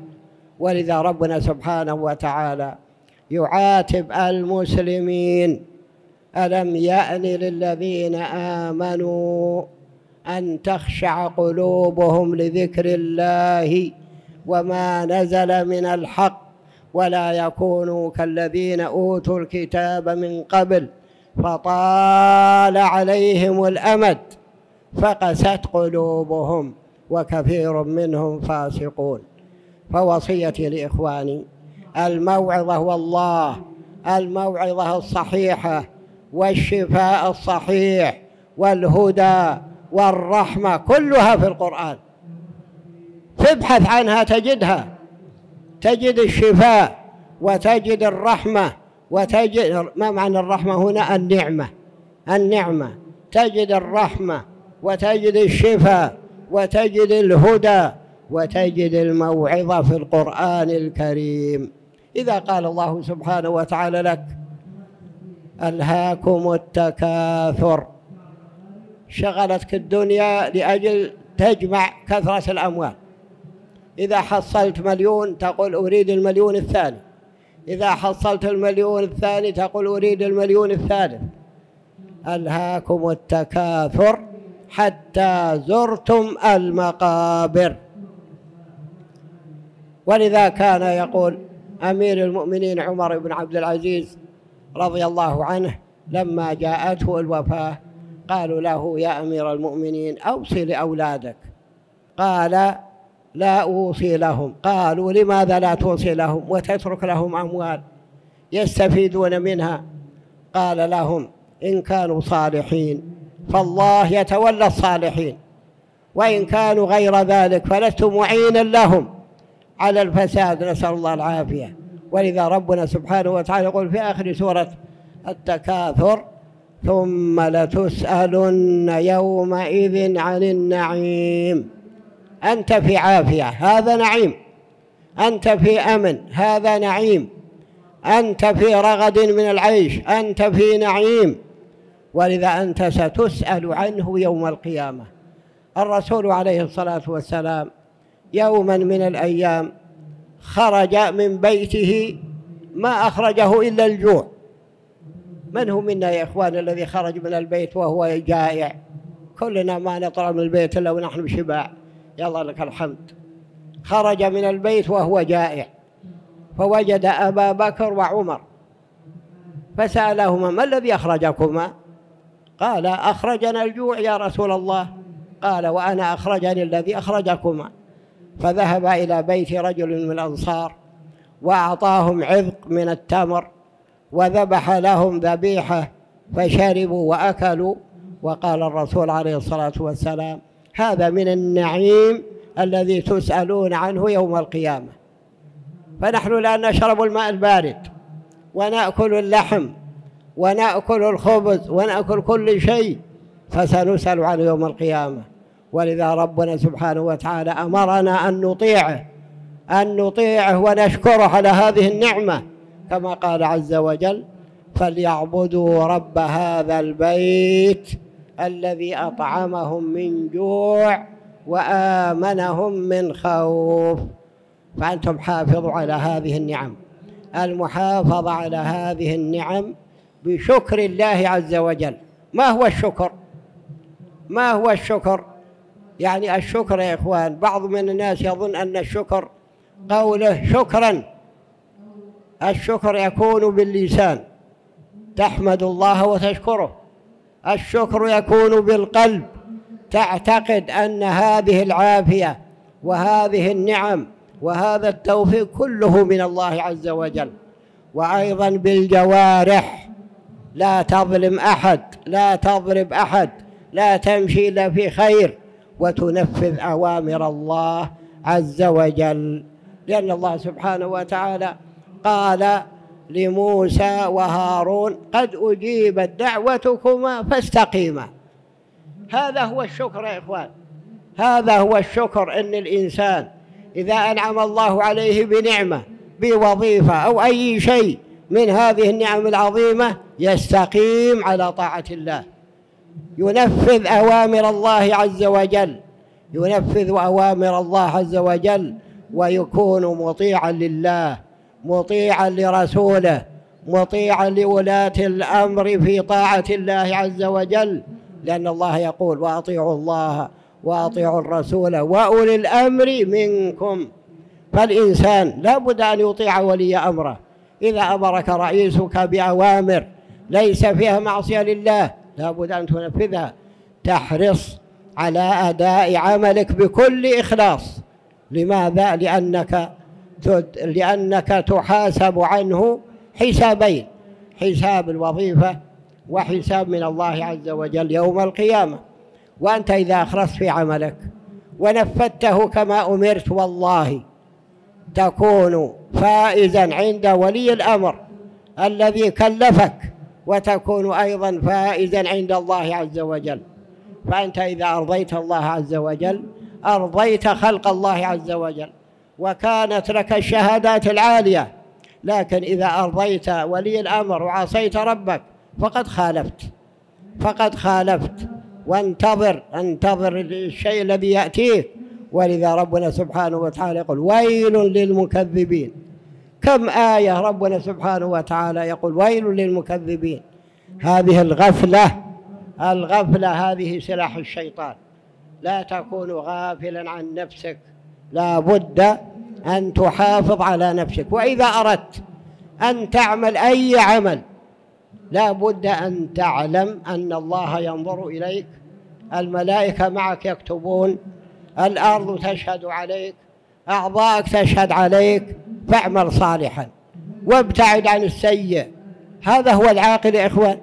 ولذا ربنا سبحانه وتعالى يعاتب المسلمين. ألم يأن للذين آمنوا أن تخشع قلوبهم لذكر الله وما نزل من الحق ولا يكونوا كالذين أوتوا الكتاب من قبل فطال عليهم الأمد فقست قلوبهم وكثير منهم فاسقون. فوصيتي لإخواني الموعظة والله الموعظة الصحيحة والشفاء الصحيح والهدى والرحمة كلها في القرآن. تبحث عنها تجدها. تجد الشفاء وتجد الرحمة وتجد ما معنى الرحمة هنا؟ النعمة. النعمة. تجد الرحمة وتجد الشفاء وتجد الهدى وتجد الموعظة في القرآن الكريم. إذا قال الله سبحانه وتعالى لك ألهاكم التكاثر. شغلتك الدنيا لأجل تجمع كثرة الأموال. إذا حصلت مليون تقول أريد المليون الثاني. إذا حصلت المليون الثاني تقول أريد المليون الثالث. ألهاكم التكاثر حتى زرتم المقابر؟ ولذا كان يقول أمير المؤمنين عمر بن عبد العزيز رضي الله عنه لما جاءته الوفاة قالوا له يا أمير المؤمنين أوصي لأولادك. قال لا أوصي لهم. قالوا لماذا لا توصي لهم وتترك لهم أموال يستفيدون منها؟ قال لهم إن كانوا صالحين فالله يتولى الصالحين وإن كانوا غير ذلك فلست معينا لهم. على الفساد نسأل الله العافية. ولذا ربنا سبحانه وتعالى يقول في آخر سورة التكاثر ثم لتسألن يومئذ عن النعيم. أنت في عافية هذا نعيم. أنت في أمن هذا نعيم. أنت في رغد من العيش أنت في نعيم. ولذا أنت ستسأل عنه يوم القيامة. الرسول عليه الصلاة والسلام يوما من الأيام خرج من بيته ما أخرجه إلا الجوع. من هو منا يا إخوان الذي خرج من البيت وهو جائع؟ كلنا ما نطلع من البيت إلا ونحن بشباع يلا لك الحمد. خرج من البيت وهو جائع. فوجد أبا بكر وعمر. فسألهما ما الذي أخرجكما؟ قال أخرجنا الجوع يا رسول الله. قال وأنا أخرجني الذي أخرجكما. فذهب إلى بيت رجل من الأنصار وأعطاهم عذق من التمر. وذبح لهم ذبيحة فشربوا وأكلوا. وقال الرسول عليه الصلاة والسلام هذا من النعيم الذي تسألون عنه يوم القيامة. فنحن لا نشرب الماء البارد ونأكل اللحم ونأكل الخبز ونأكل كل شيء فسنسأل عنه يوم القيامة. ولذا ربنا سبحانه وتعالى أمرنا أن نطيعه أن نطيعه ونشكره على هذه النعمة. كما قال عز وجل فليعبدوا رب هذا البيت الذي أطعمهم من جوع وآمنهم من خوف فأنتم حافظوا على هذه النعم. المحافظة على هذه النعم بشكر الله عز وجل. ما هو الشكر؟ ما هو الشكر؟ يعني الشكر يا إخوان بعض من الناس يظن أن الشكر قوله شكرا. الشكر يكون باللسان. تحمد الله وتشكره. الشكر يكون بالقلب. تعتقد أن هذه العافية وهذه النعم وهذا التوفيق كله من الله عز وجل. وأيضا بالجوارح. لا تظلم أحد. لا تضرب أحد. لا تمشي إلا في خير. وتنفذ أوامر الله عز وجل. لأن الله سبحانه وتعالى قال لموسى وهارون قد أجيبت دعوتكما فاستقيما. هذا هو الشكر يا إخوان. هذا هو الشكر أن الإنسان إذا أنعم الله عليه بنعمة بوظيفة أو أي شيء من هذه النعم العظيمة يستقيم على طاعة الله. ينفذ أوامر الله عز وجل ينفذ أوامر الله عز وجل ويكون مطيعا لله. مطيعا لرسوله مطيعا لولاة الأمر في طاعة الله عز وجل لأن الله يقول وأطيعوا الله وأطيعوا الرسول وأولي الأمر منكم فالإنسان لا بد أن يطيع ولي أمره. إذا أمرك رئيسك بأوامر ليس فيها معصية لله لا بد أن تنفذها. تحرص على أداء عملك بكل إخلاص. لماذا؟ لأنك لأنك تحاسب عنه حسابين حساب الوظيفة وحساب من الله عز وجل يوم القيامة. وأنت إذا أخلصت في عملك ونفذته كما أمرت والله تكون فائزا عند ولي الأمر الذي كلفك وتكون أيضا فائزا عند الله عز وجل. فأنت إذا أرضيت الله عز وجل أرضيت خلق الله عز وجل. وكانت لك الشهادات العالية. لكن إذا أرضيت ولي الأمر وعصيت ربك فقد خالفت. فقد خالفت. وانتظر انتظر الشيء الذي يأتيك. ولذا ربنا سبحانه وتعالى يقول ويل للمكذبين. كم آية ربنا سبحانه وتعالى يقول ويل للمكذبين. هذه الغفلة الغفلة هذه سلاح الشيطان. لا تكون غافلا عن نفسك. لا بد أن تحافظ على نفسك. وإذا أردت أن تعمل أي عمل لا بد أن تعلم أن الله ينظر إليك. الملائكة معك يكتبون الأرض تشهد عليك أعضاءك تشهد عليك. فاعمل صالحا وابتعد عن السيء. هذا هو العاقل يا إخوان.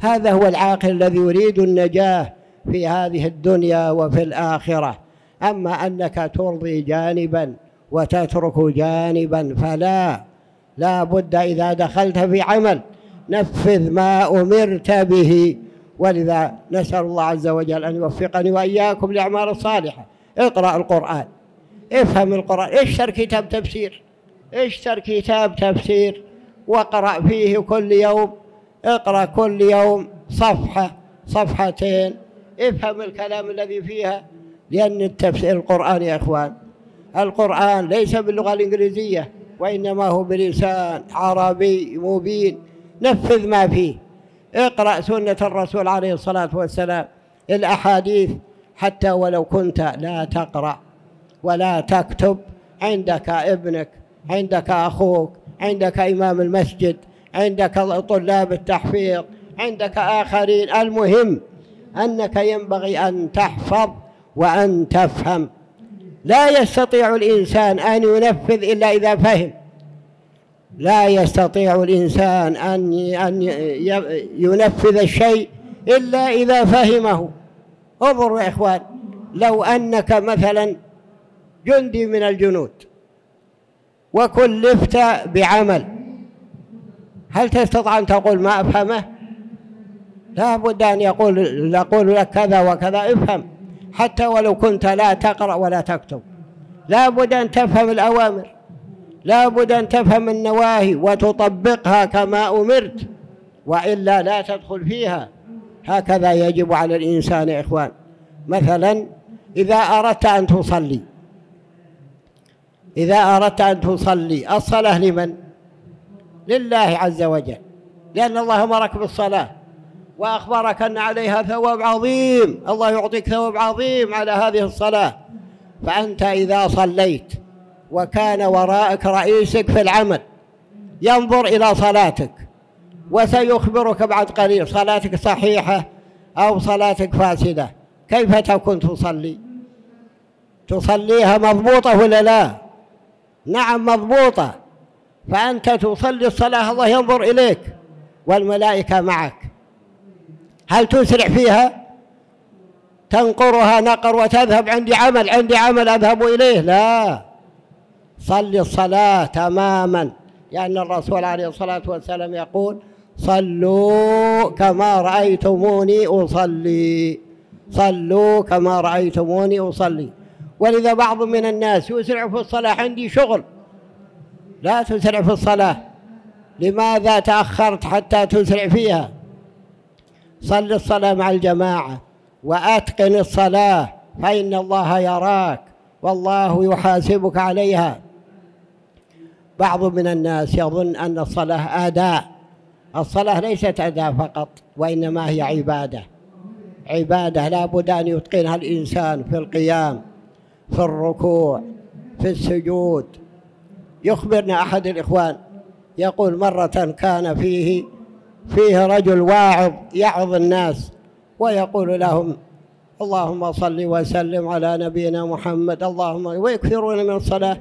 هذا هو العاقل الذي يريد النجاة في هذه الدنيا وفي الآخرة. أما أنك ترضي جانبا وتترك جانبا فلا لا بد إذا دخلت في عمل نفذ ما أمرت به. ولذا نسأل الله عز وجل أن يوفقني وإياكم لأعمال الصالحة. اقرأ القرآن. افهم القرآن. اشتر كتاب تفسير؟ اشتر كتاب تفسير؟ واقرأ فيه كل يوم. اقرأ كل يوم صفحة صفحتين. افهم الكلام الذي فيها. لأن التفسير القرآن يا إخوان القرآن ليس باللغة الإنجليزية وإنما هو بلسان عربي مبين. نفذ ما فيه. اقرأ سنة الرسول عليه الصلاة والسلام الأحاديث حتى ولو كنت لا تقرأ ولا تكتب. عندك ابنك عندك أخوك عندك إمام المسجد عندك طلاب التحفيظ عندك آخرين. المهم أنك ينبغي أن تحفظ وأن تفهم. لا يستطيع الإنسان أن ينفذ إلا إذا فهم. لا يستطيع الإنسان أن أن ينفذ الشيء إلا إذا فهمه. انظروا يا إخوان لو أنك مثلا جندي من الجنود وكلفت بعمل هل تستطيع أن تقول ما أفهمه؟ لا بد أن يقول يقول لك كذا وكذا افهم. حتى ولو كنت لا تقرأ ولا تكتب. لا بد أن تفهم الأوامر. لا بد أن تفهم النواهي وتطبقها كما أمرت. وإلا لا تدخل فيها. هكذا يجب على الإنسان يا إخوان. مثلا إذا أردت أن تصلي. إذا أردت أن تصلي الصلاة لمن؟ لله عز وجل. لأن الله أمرك بالصلاة. وأخبرك أن عليها ثواب عظيم. الله يعطيك ثواب عظيم على هذه الصلاة. فأنت إذا صليت وكان وراءك رئيسك في العمل ينظر إلى صلاتك وسيخبرك بعد قليل صلاتك صحيحة أو صلاتك فاسدة. كيف تكون تصلي؟ تصليها مضبوطة ولا لا؟ نعم مضبوطة. فأنت تصلي الصلاة الله ينظر إليك والملائكة معك. هل تسرع فيها؟ تنقرها نقر وتذهب عندي عمل عندي عمل أذهب إليه. لا. صل الصلاة تماما. لأن الرسول عليه الصلاة والسلام يقول صلوا كما رأيتموني أصلي. صلوا كما رأيتموني أصلي. ولذا بعض من الناس يسرع في الصلاة عندي شغل. لا تسرع في الصلاة. لماذا تأخرت حتى تسرع فيها؟ صل الصلاة مع الجماعة وأتقن الصلاة فإن الله يراك والله يحاسبك عليها. بعض من الناس يظن أن الصلاة أداء. الصلاة ليست أداء فقط وإنما هي عبادة. عبادة لا بد أن يتقنها الإنسان في القيام في الركوع في السجود. يخبرنا أحد الإخوان يقول مرة كان فيه فيه رجل واعظ يعظ الناس ويقول لهم اللهم صل وسلم على نبينا محمد اللهم ويكثرون من الصلاة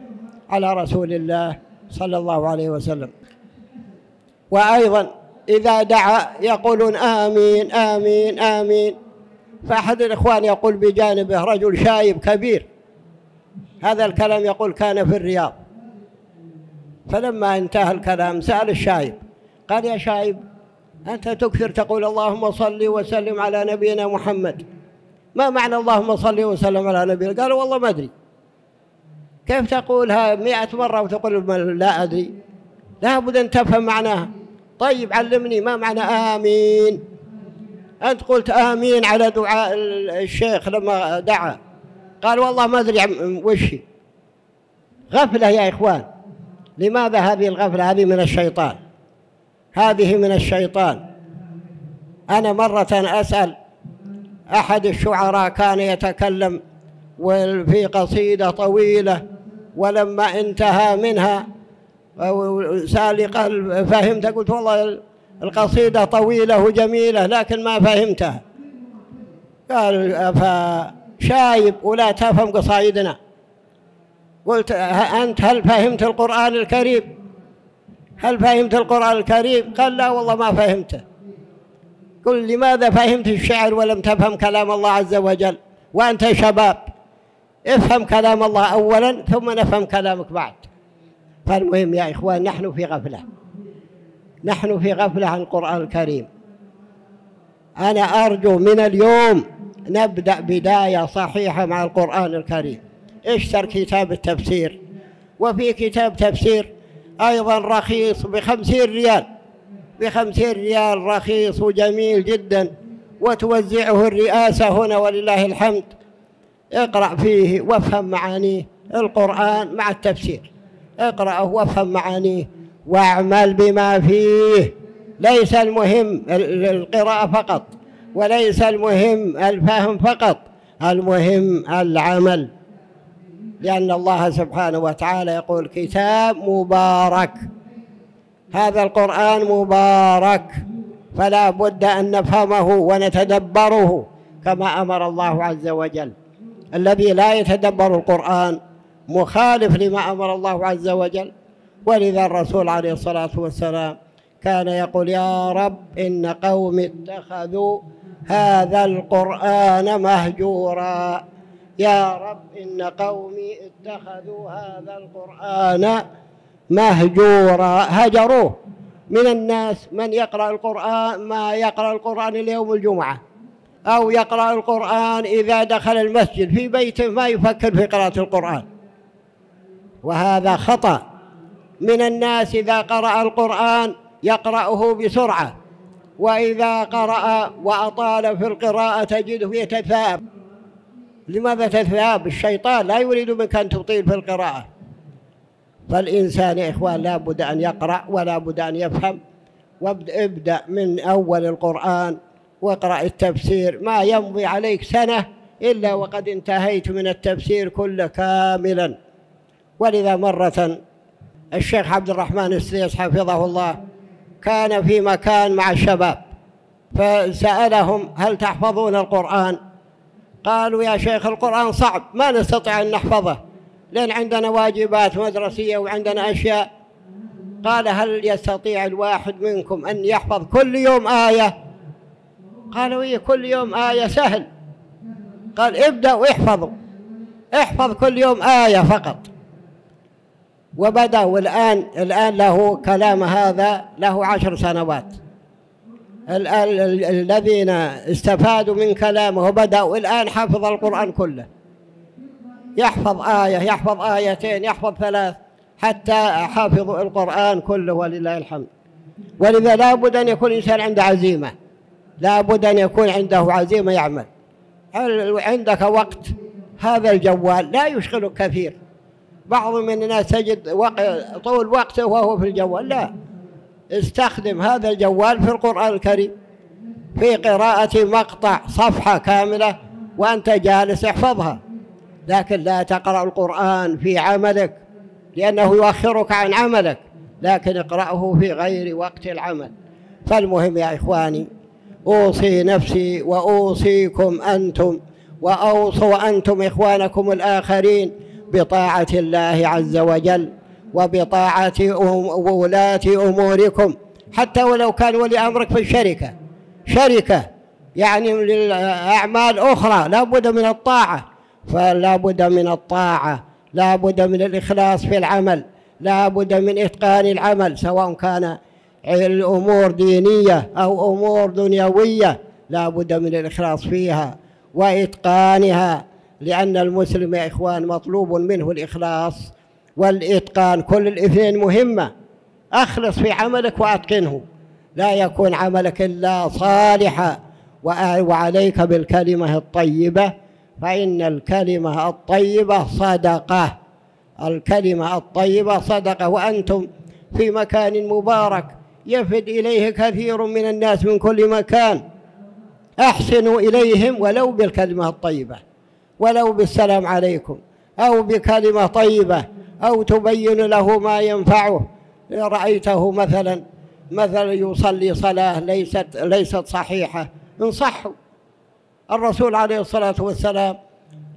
على رسول الله صلى الله عليه وسلم. وأيضا إذا دعا يقولون آمين آمين آمين. فأحد الإخوان يقول بجانبه رجل شايب كبير. هذا الكلام يقول كان في الرياض. فلما انتهى الكلام سأل الشايب قال يا شايب أنت تكثر تقول اللهم صل وسلم على نبينا محمد. ما معنى اللهم صل وسلم على نبينا؟ قال والله ما أدري. كيف تقولها مئة مرة وتقول لا أدري. لا بد أن تفهم معناها. طيب علمني ما معنى آمين. أنت قلت آمين على دعاء الشيخ لما دعا. قال والله ما أدري وش غفلة يا إخوان. لماذا هذه الغفلة؟ هذه من الشيطان. هذه من الشيطان. أنا مرة أسأل أحد الشعراء كان يتكلم في قصيدة طويلة ولما انتهى منها سالي قال فهمت قلت والله القصيدة طويلة وجميلة لكن ما فهمتها. قال فشايب ولا تفهم قصائدنا قلت أنت هل فهمت القرآن الكريم؟ هل فهمت القرآن الكريم؟ قال لا والله ما فهمته. قل لماذا فهمت الشعر ولم تفهم كلام الله عز وجل؟ وأنت شباب. افهم كلام الله أولا ثم نفهم كلامك بعد. فالمهم يا إخوان نحن في غفلة. نحن في غفلة عن القرآن الكريم. أنا أرجو من اليوم نبدأ بداية صحيحة مع القرآن الكريم. اشتر كتاب التفسير؟ وفي كتاب تفسير أيضا رخيص بخمسين ريال. بخمسين ريال رخيص وجميل جدا. وتوزعه الرئاسة هنا ولله الحمد. اقرأ فيه وافهم معانيه القرآن مع التفسير. اقرأه وافهم معانيه واعمل بما فيه. ليس المهم القراءة فقط وليس المهم الفهم فقط المهم العمل. لأن الله سبحانه وتعالى يقول كتاب مبارك. هذا القرآن مبارك. فلا بد أن نفهمه ونتدبره كما أمر الله عز وجل. الذي لا يتدبر القرآن مخالف لما أمر الله عز وجل. ولذا الرسول عليه الصلاة والسلام كان يقول يا رب إن قوم اتخذوا هذا القرآن مهجورا. يا رب إن قومي اتخذوا هذا القرآن مهجورا. هجروه من الناس من يقرأ القرآن ما يقرأ القرآن اليوم الجمعة. أو يقرأ القرآن إذا دخل المسجد في بيته ما يفكر في قراءة القرآن. وهذا خطأ. من الناس إذا قرأ القرآن يقرأه بسرعة. وإذا قرأ وأطال في القراءة تجده يتثاب. لماذا تثاب الشيطان لا يريد منك أن تطيل في القراءة. فالإنسان يا إخوان لا بد أن يقرأ ولا بد أن يفهم. وابدأ من أول القرآن واقرأ التفسير. ما يمضي عليك سنة إلا وقد انتهيت من التفسير كله كاملا. ولذا مرة الشيخ عبد الرحمن السيس حفظه الله كان في مكان مع الشباب فسألهم هل تحفظون القرآن؟ قالوا يا شيخ القرآن صعب ما نستطيع أن نحفظه. لأن عندنا واجبات مدرسية وعندنا أشياء. قال هل يستطيع الواحد منكم أن يحفظ كل يوم آية؟ قالوا إيه كل يوم آية سهل. قال ابدأوا احفظوا. احفظ كل يوم آية فقط. وبدأوا الآن الآن له كلام هذا له عشر سنوات. الذين استفادوا من كلامه وبدأوا الآن حفظ القرآن كله. يحفظ آية يحفظ آيتين يحفظ ثلاث حتى حافظوا القرآن كله ولله الحمد. ولذا لا بد أن يكون الإنسان عنده عزيمة. لا بد أن يكون عنده عزيمة يعمل. عندك وقت؟ هذا الجوال لا يشغلك كثير. بعض من الناس تجد طول وقته وهو في الجوال لا. استخدم هذا الجوال في القرآن الكريم في قراءة مقطع صفحة كاملة وأنت جالس احفظها. لكن لا تقرأ القرآن في عملك لأنه يؤخرك عن عملك لكن اقرأه في غير وقت العمل. فالمهم يا إخواني أوصي نفسي وأوصيكم أنتم وأوصوا أنتم إخوانكم الآخرين بطاعة الله عز وجل. وبطاعة ولاة أموركم. حتى ولو كان ولي أمرك في الشركة. شركة. يعني للأعمال أخرى. لا بد من الطاعة. فلا بد من الطاعة. لا بد من الإخلاص في العمل. لا بد من إتقان العمل. سواء كان الأمور دينية أو أمور دنيوية. لا بد من الإخلاص فيها وإتقانها. لأن المسلم يا إخوان مطلوب منه الإخلاص. والإتقان كل الاثنين مهمة. أخلص في عملك وأتقنه. لا يكون عملك إلا صالحا. وعليك بالكلمة الطيبة. فإن الكلمة الطيبة صدقة. الكلمة الطيبة صدقة. وأنتم في مكان مبارك يفد إليه كثير من الناس من كل مكان. أحسنوا إليهم ولو بالكلمة الطيبة. ولو بالسلام عليكم. أو بكلمة طيبة أو تبين له ما ينفعه. رأيته مثلا مثلا يصلي صلاة ليست ليست صحيحة. انصحوا الرسول عليه الصلاة والسلام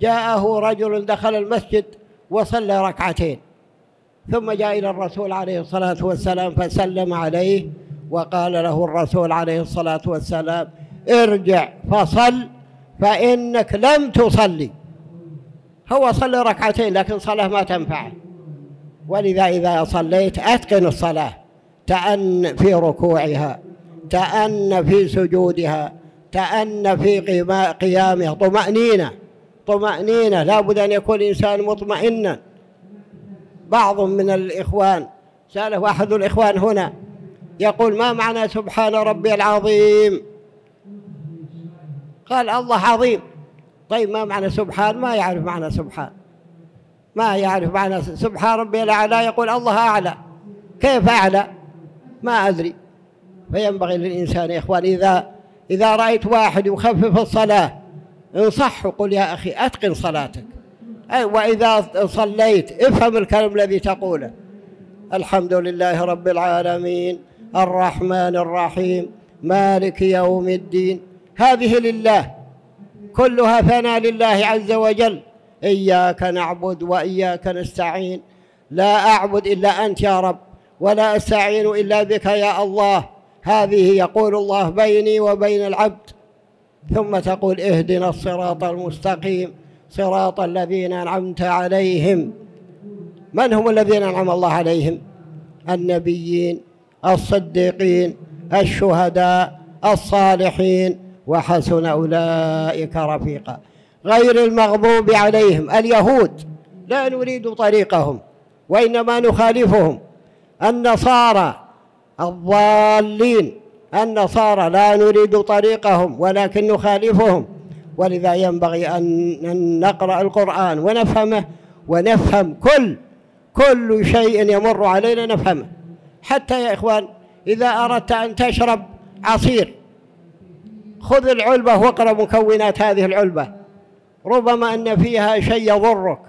جاءه رجل دخل المسجد وصلى ركعتين. ثم جاء إلى الرسول عليه الصلاة والسلام فسلم عليه وقال له الرسول عليه الصلاة والسلام ارجع فصل فإنك لم تصلي. هو صلى ركعتين لكن صلاة ما تنفع. ولذا إذا صليت أتقن الصلاة. تأن في ركوعها تأن في سجودها تأن في قيامه طمأنينة طمأنينة. لا بد أن يكون الإنسان مطمئنا. بعض من الإخوان سأله أحد الإخوان هنا يقول ما معنى سبحان ربي العظيم؟ قال الله عظيم. طيب ما معنى سبحان؟ ما يعرف معنى سبحان. ما يعرف معنى سبحان ربي الأعلى يقول الله أعلى. كيف أعلى؟ ما أدري. فينبغي للإنسان يا إخوان إذا إذا رأيت واحد يخفف الصلاة انصح وقل يا أخي أتقن صلاتك. وإذا صليت افهم الكلام الذي تقوله. الحمد لله رب العالمين الرحمن الرحيم مالك يوم الدين. هذه لله. كلها ثناء لله عز وجل. إياك نعبد وإياك نستعين. لا أعبد إلا أنت يا رب ولا أستعين إلا بك يا الله. هذه يقول الله بيني وبين العبد. ثم تقول اهدنا الصراط المستقيم صراط الذين أنعمت عليهم. من هم الذين أنعم الله عليهم؟ النبيين الصديقين الشهداء الصالحين. وحسن أولئك رفيقا. غير المغضوب عليهم اليهود. لا نريد طريقهم وإنما نخالفهم. النصارى الضالين. النصارى لا نريد طريقهم ولكن نخالفهم. ولذا ينبغي أن نقرأ القرآن ونفهمه ونفهم كل كل شيء يمر علينا نفهمه. حتى يا إخوان إذا أردت أن تشرب عصير خذ العلبة واقرأ مكونات هذه العلبة. ربما أن فيها شيء يضرك.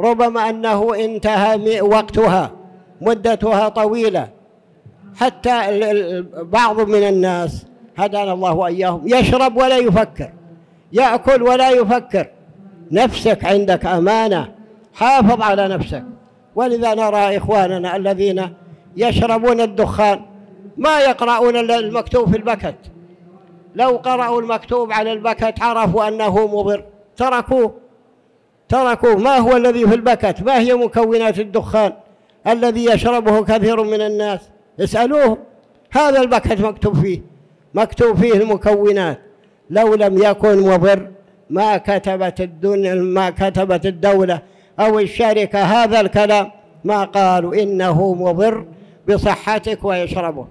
ربما أنه انتهى وقتها مدتها طويلة. حتى بعض من الناس هدانا الله وإياهم يشرب ولا يفكر. يأكل ولا يفكر. نفسك عندك أمانة. حافظ على نفسك. ولذا نرى إخواننا الذين يشربون الدخان ما يقرؤون المكتوب في البكت. لو قرأوا المكتوب على البكت عرفوا أنه مضر. تركوه. تركوه. ما هو الذي في البكت؟ ما هي مكونات الدخان الذي يشربه كثير من الناس؟ اسألوه. هذا البكت مكتوب فيه. مكتوب فيه المكونات. لو لم يكن مضر ما كتبت الدنيا ما كتبت الدولة أو الشركة هذا الكلام. ما قالوا إنه مضر بصحتك ويشربه.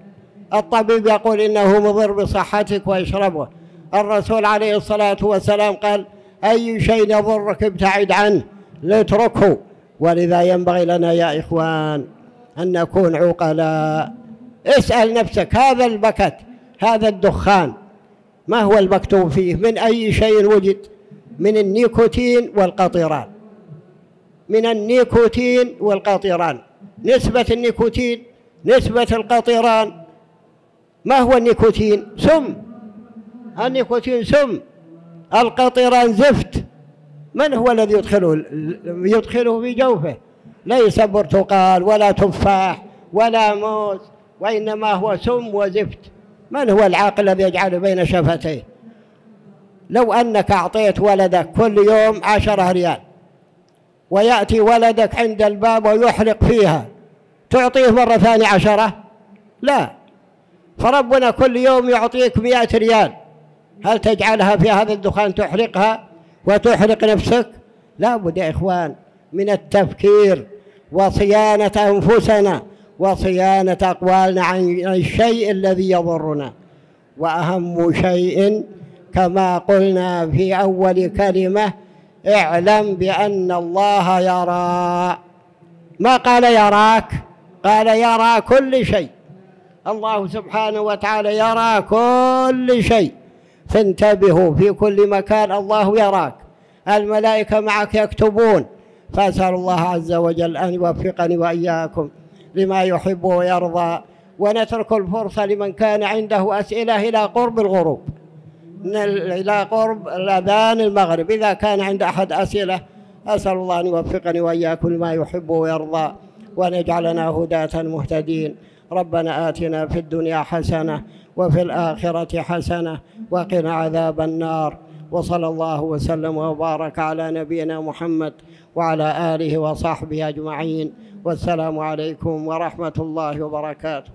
الطبيب يقول إنه مضر بصحتك ويشربه. الرسول عليه الصلاة والسلام قال أي شيء يضرك ابتعد عنه لاتركه ولذا ينبغي لنا يا إخوان أن نكون عقلاء. اسأل نفسك هذا البكت هذا الدخان ما هو المكتوب فيه؟ من أي شيء وجد؟ من النيكوتين والقطران من النيكوتين والقطران نسبة النيكوتين نسبة القطران ما هو النيكوتين سم. النيكوتين سم. القطران زفت. من هو الذي يدخله يدخله في جوفه؟ ليس برتقال ولا تفاح ولا موز وإنما هو سم وزفت. من هو العاقل الذي يجعله بين شفتيه؟ لو أنك أعطيت ولدك كل يوم عشرة ريال ويأتي ولدك عند الباب ويحرق فيها تعطيه مرة ثانية عشرة؟ لا. فربنا كل يوم يعطيك مئة ريال. هل تجعلها في هذا الدخان تحرقها وتحرق نفسك؟ لا بد يا إخوان من التفكير وصيانة أنفسنا وصيانة أقوالنا عن الشيء الذي يضرنا. وأهم شيء كما قلنا في أول كلمة اعلم بأن الله يرى ما قال يراك؟ قال يرى كل شيء. الله سبحانه وتعالى يرى كل شيء. فانتبهوا في كل مكان الله يراك. الملائكة معك يكتبون. فأسأل الله عز وجل أن يوفقني وإياكم لما يحب ويرضى. ونترك الفرصة لمن كان عنده أسئلة إلى قرب الغروب. إلى قرب الأذان المغرب. إذا كان عند أحد أسئلة أسأل الله أن يوفقني وإياكم لما يحب ويرضى. ونجعلنا هداة مهتدين. ربنا آتنا في الدنيا حسنة وفي الآخرة حسنة وقنا عذاب النار. وصلى الله وسلم وبارك على نبينا محمد وعلى آله وصحبه أجمعين. والسلام عليكم ورحمة الله وبركاته.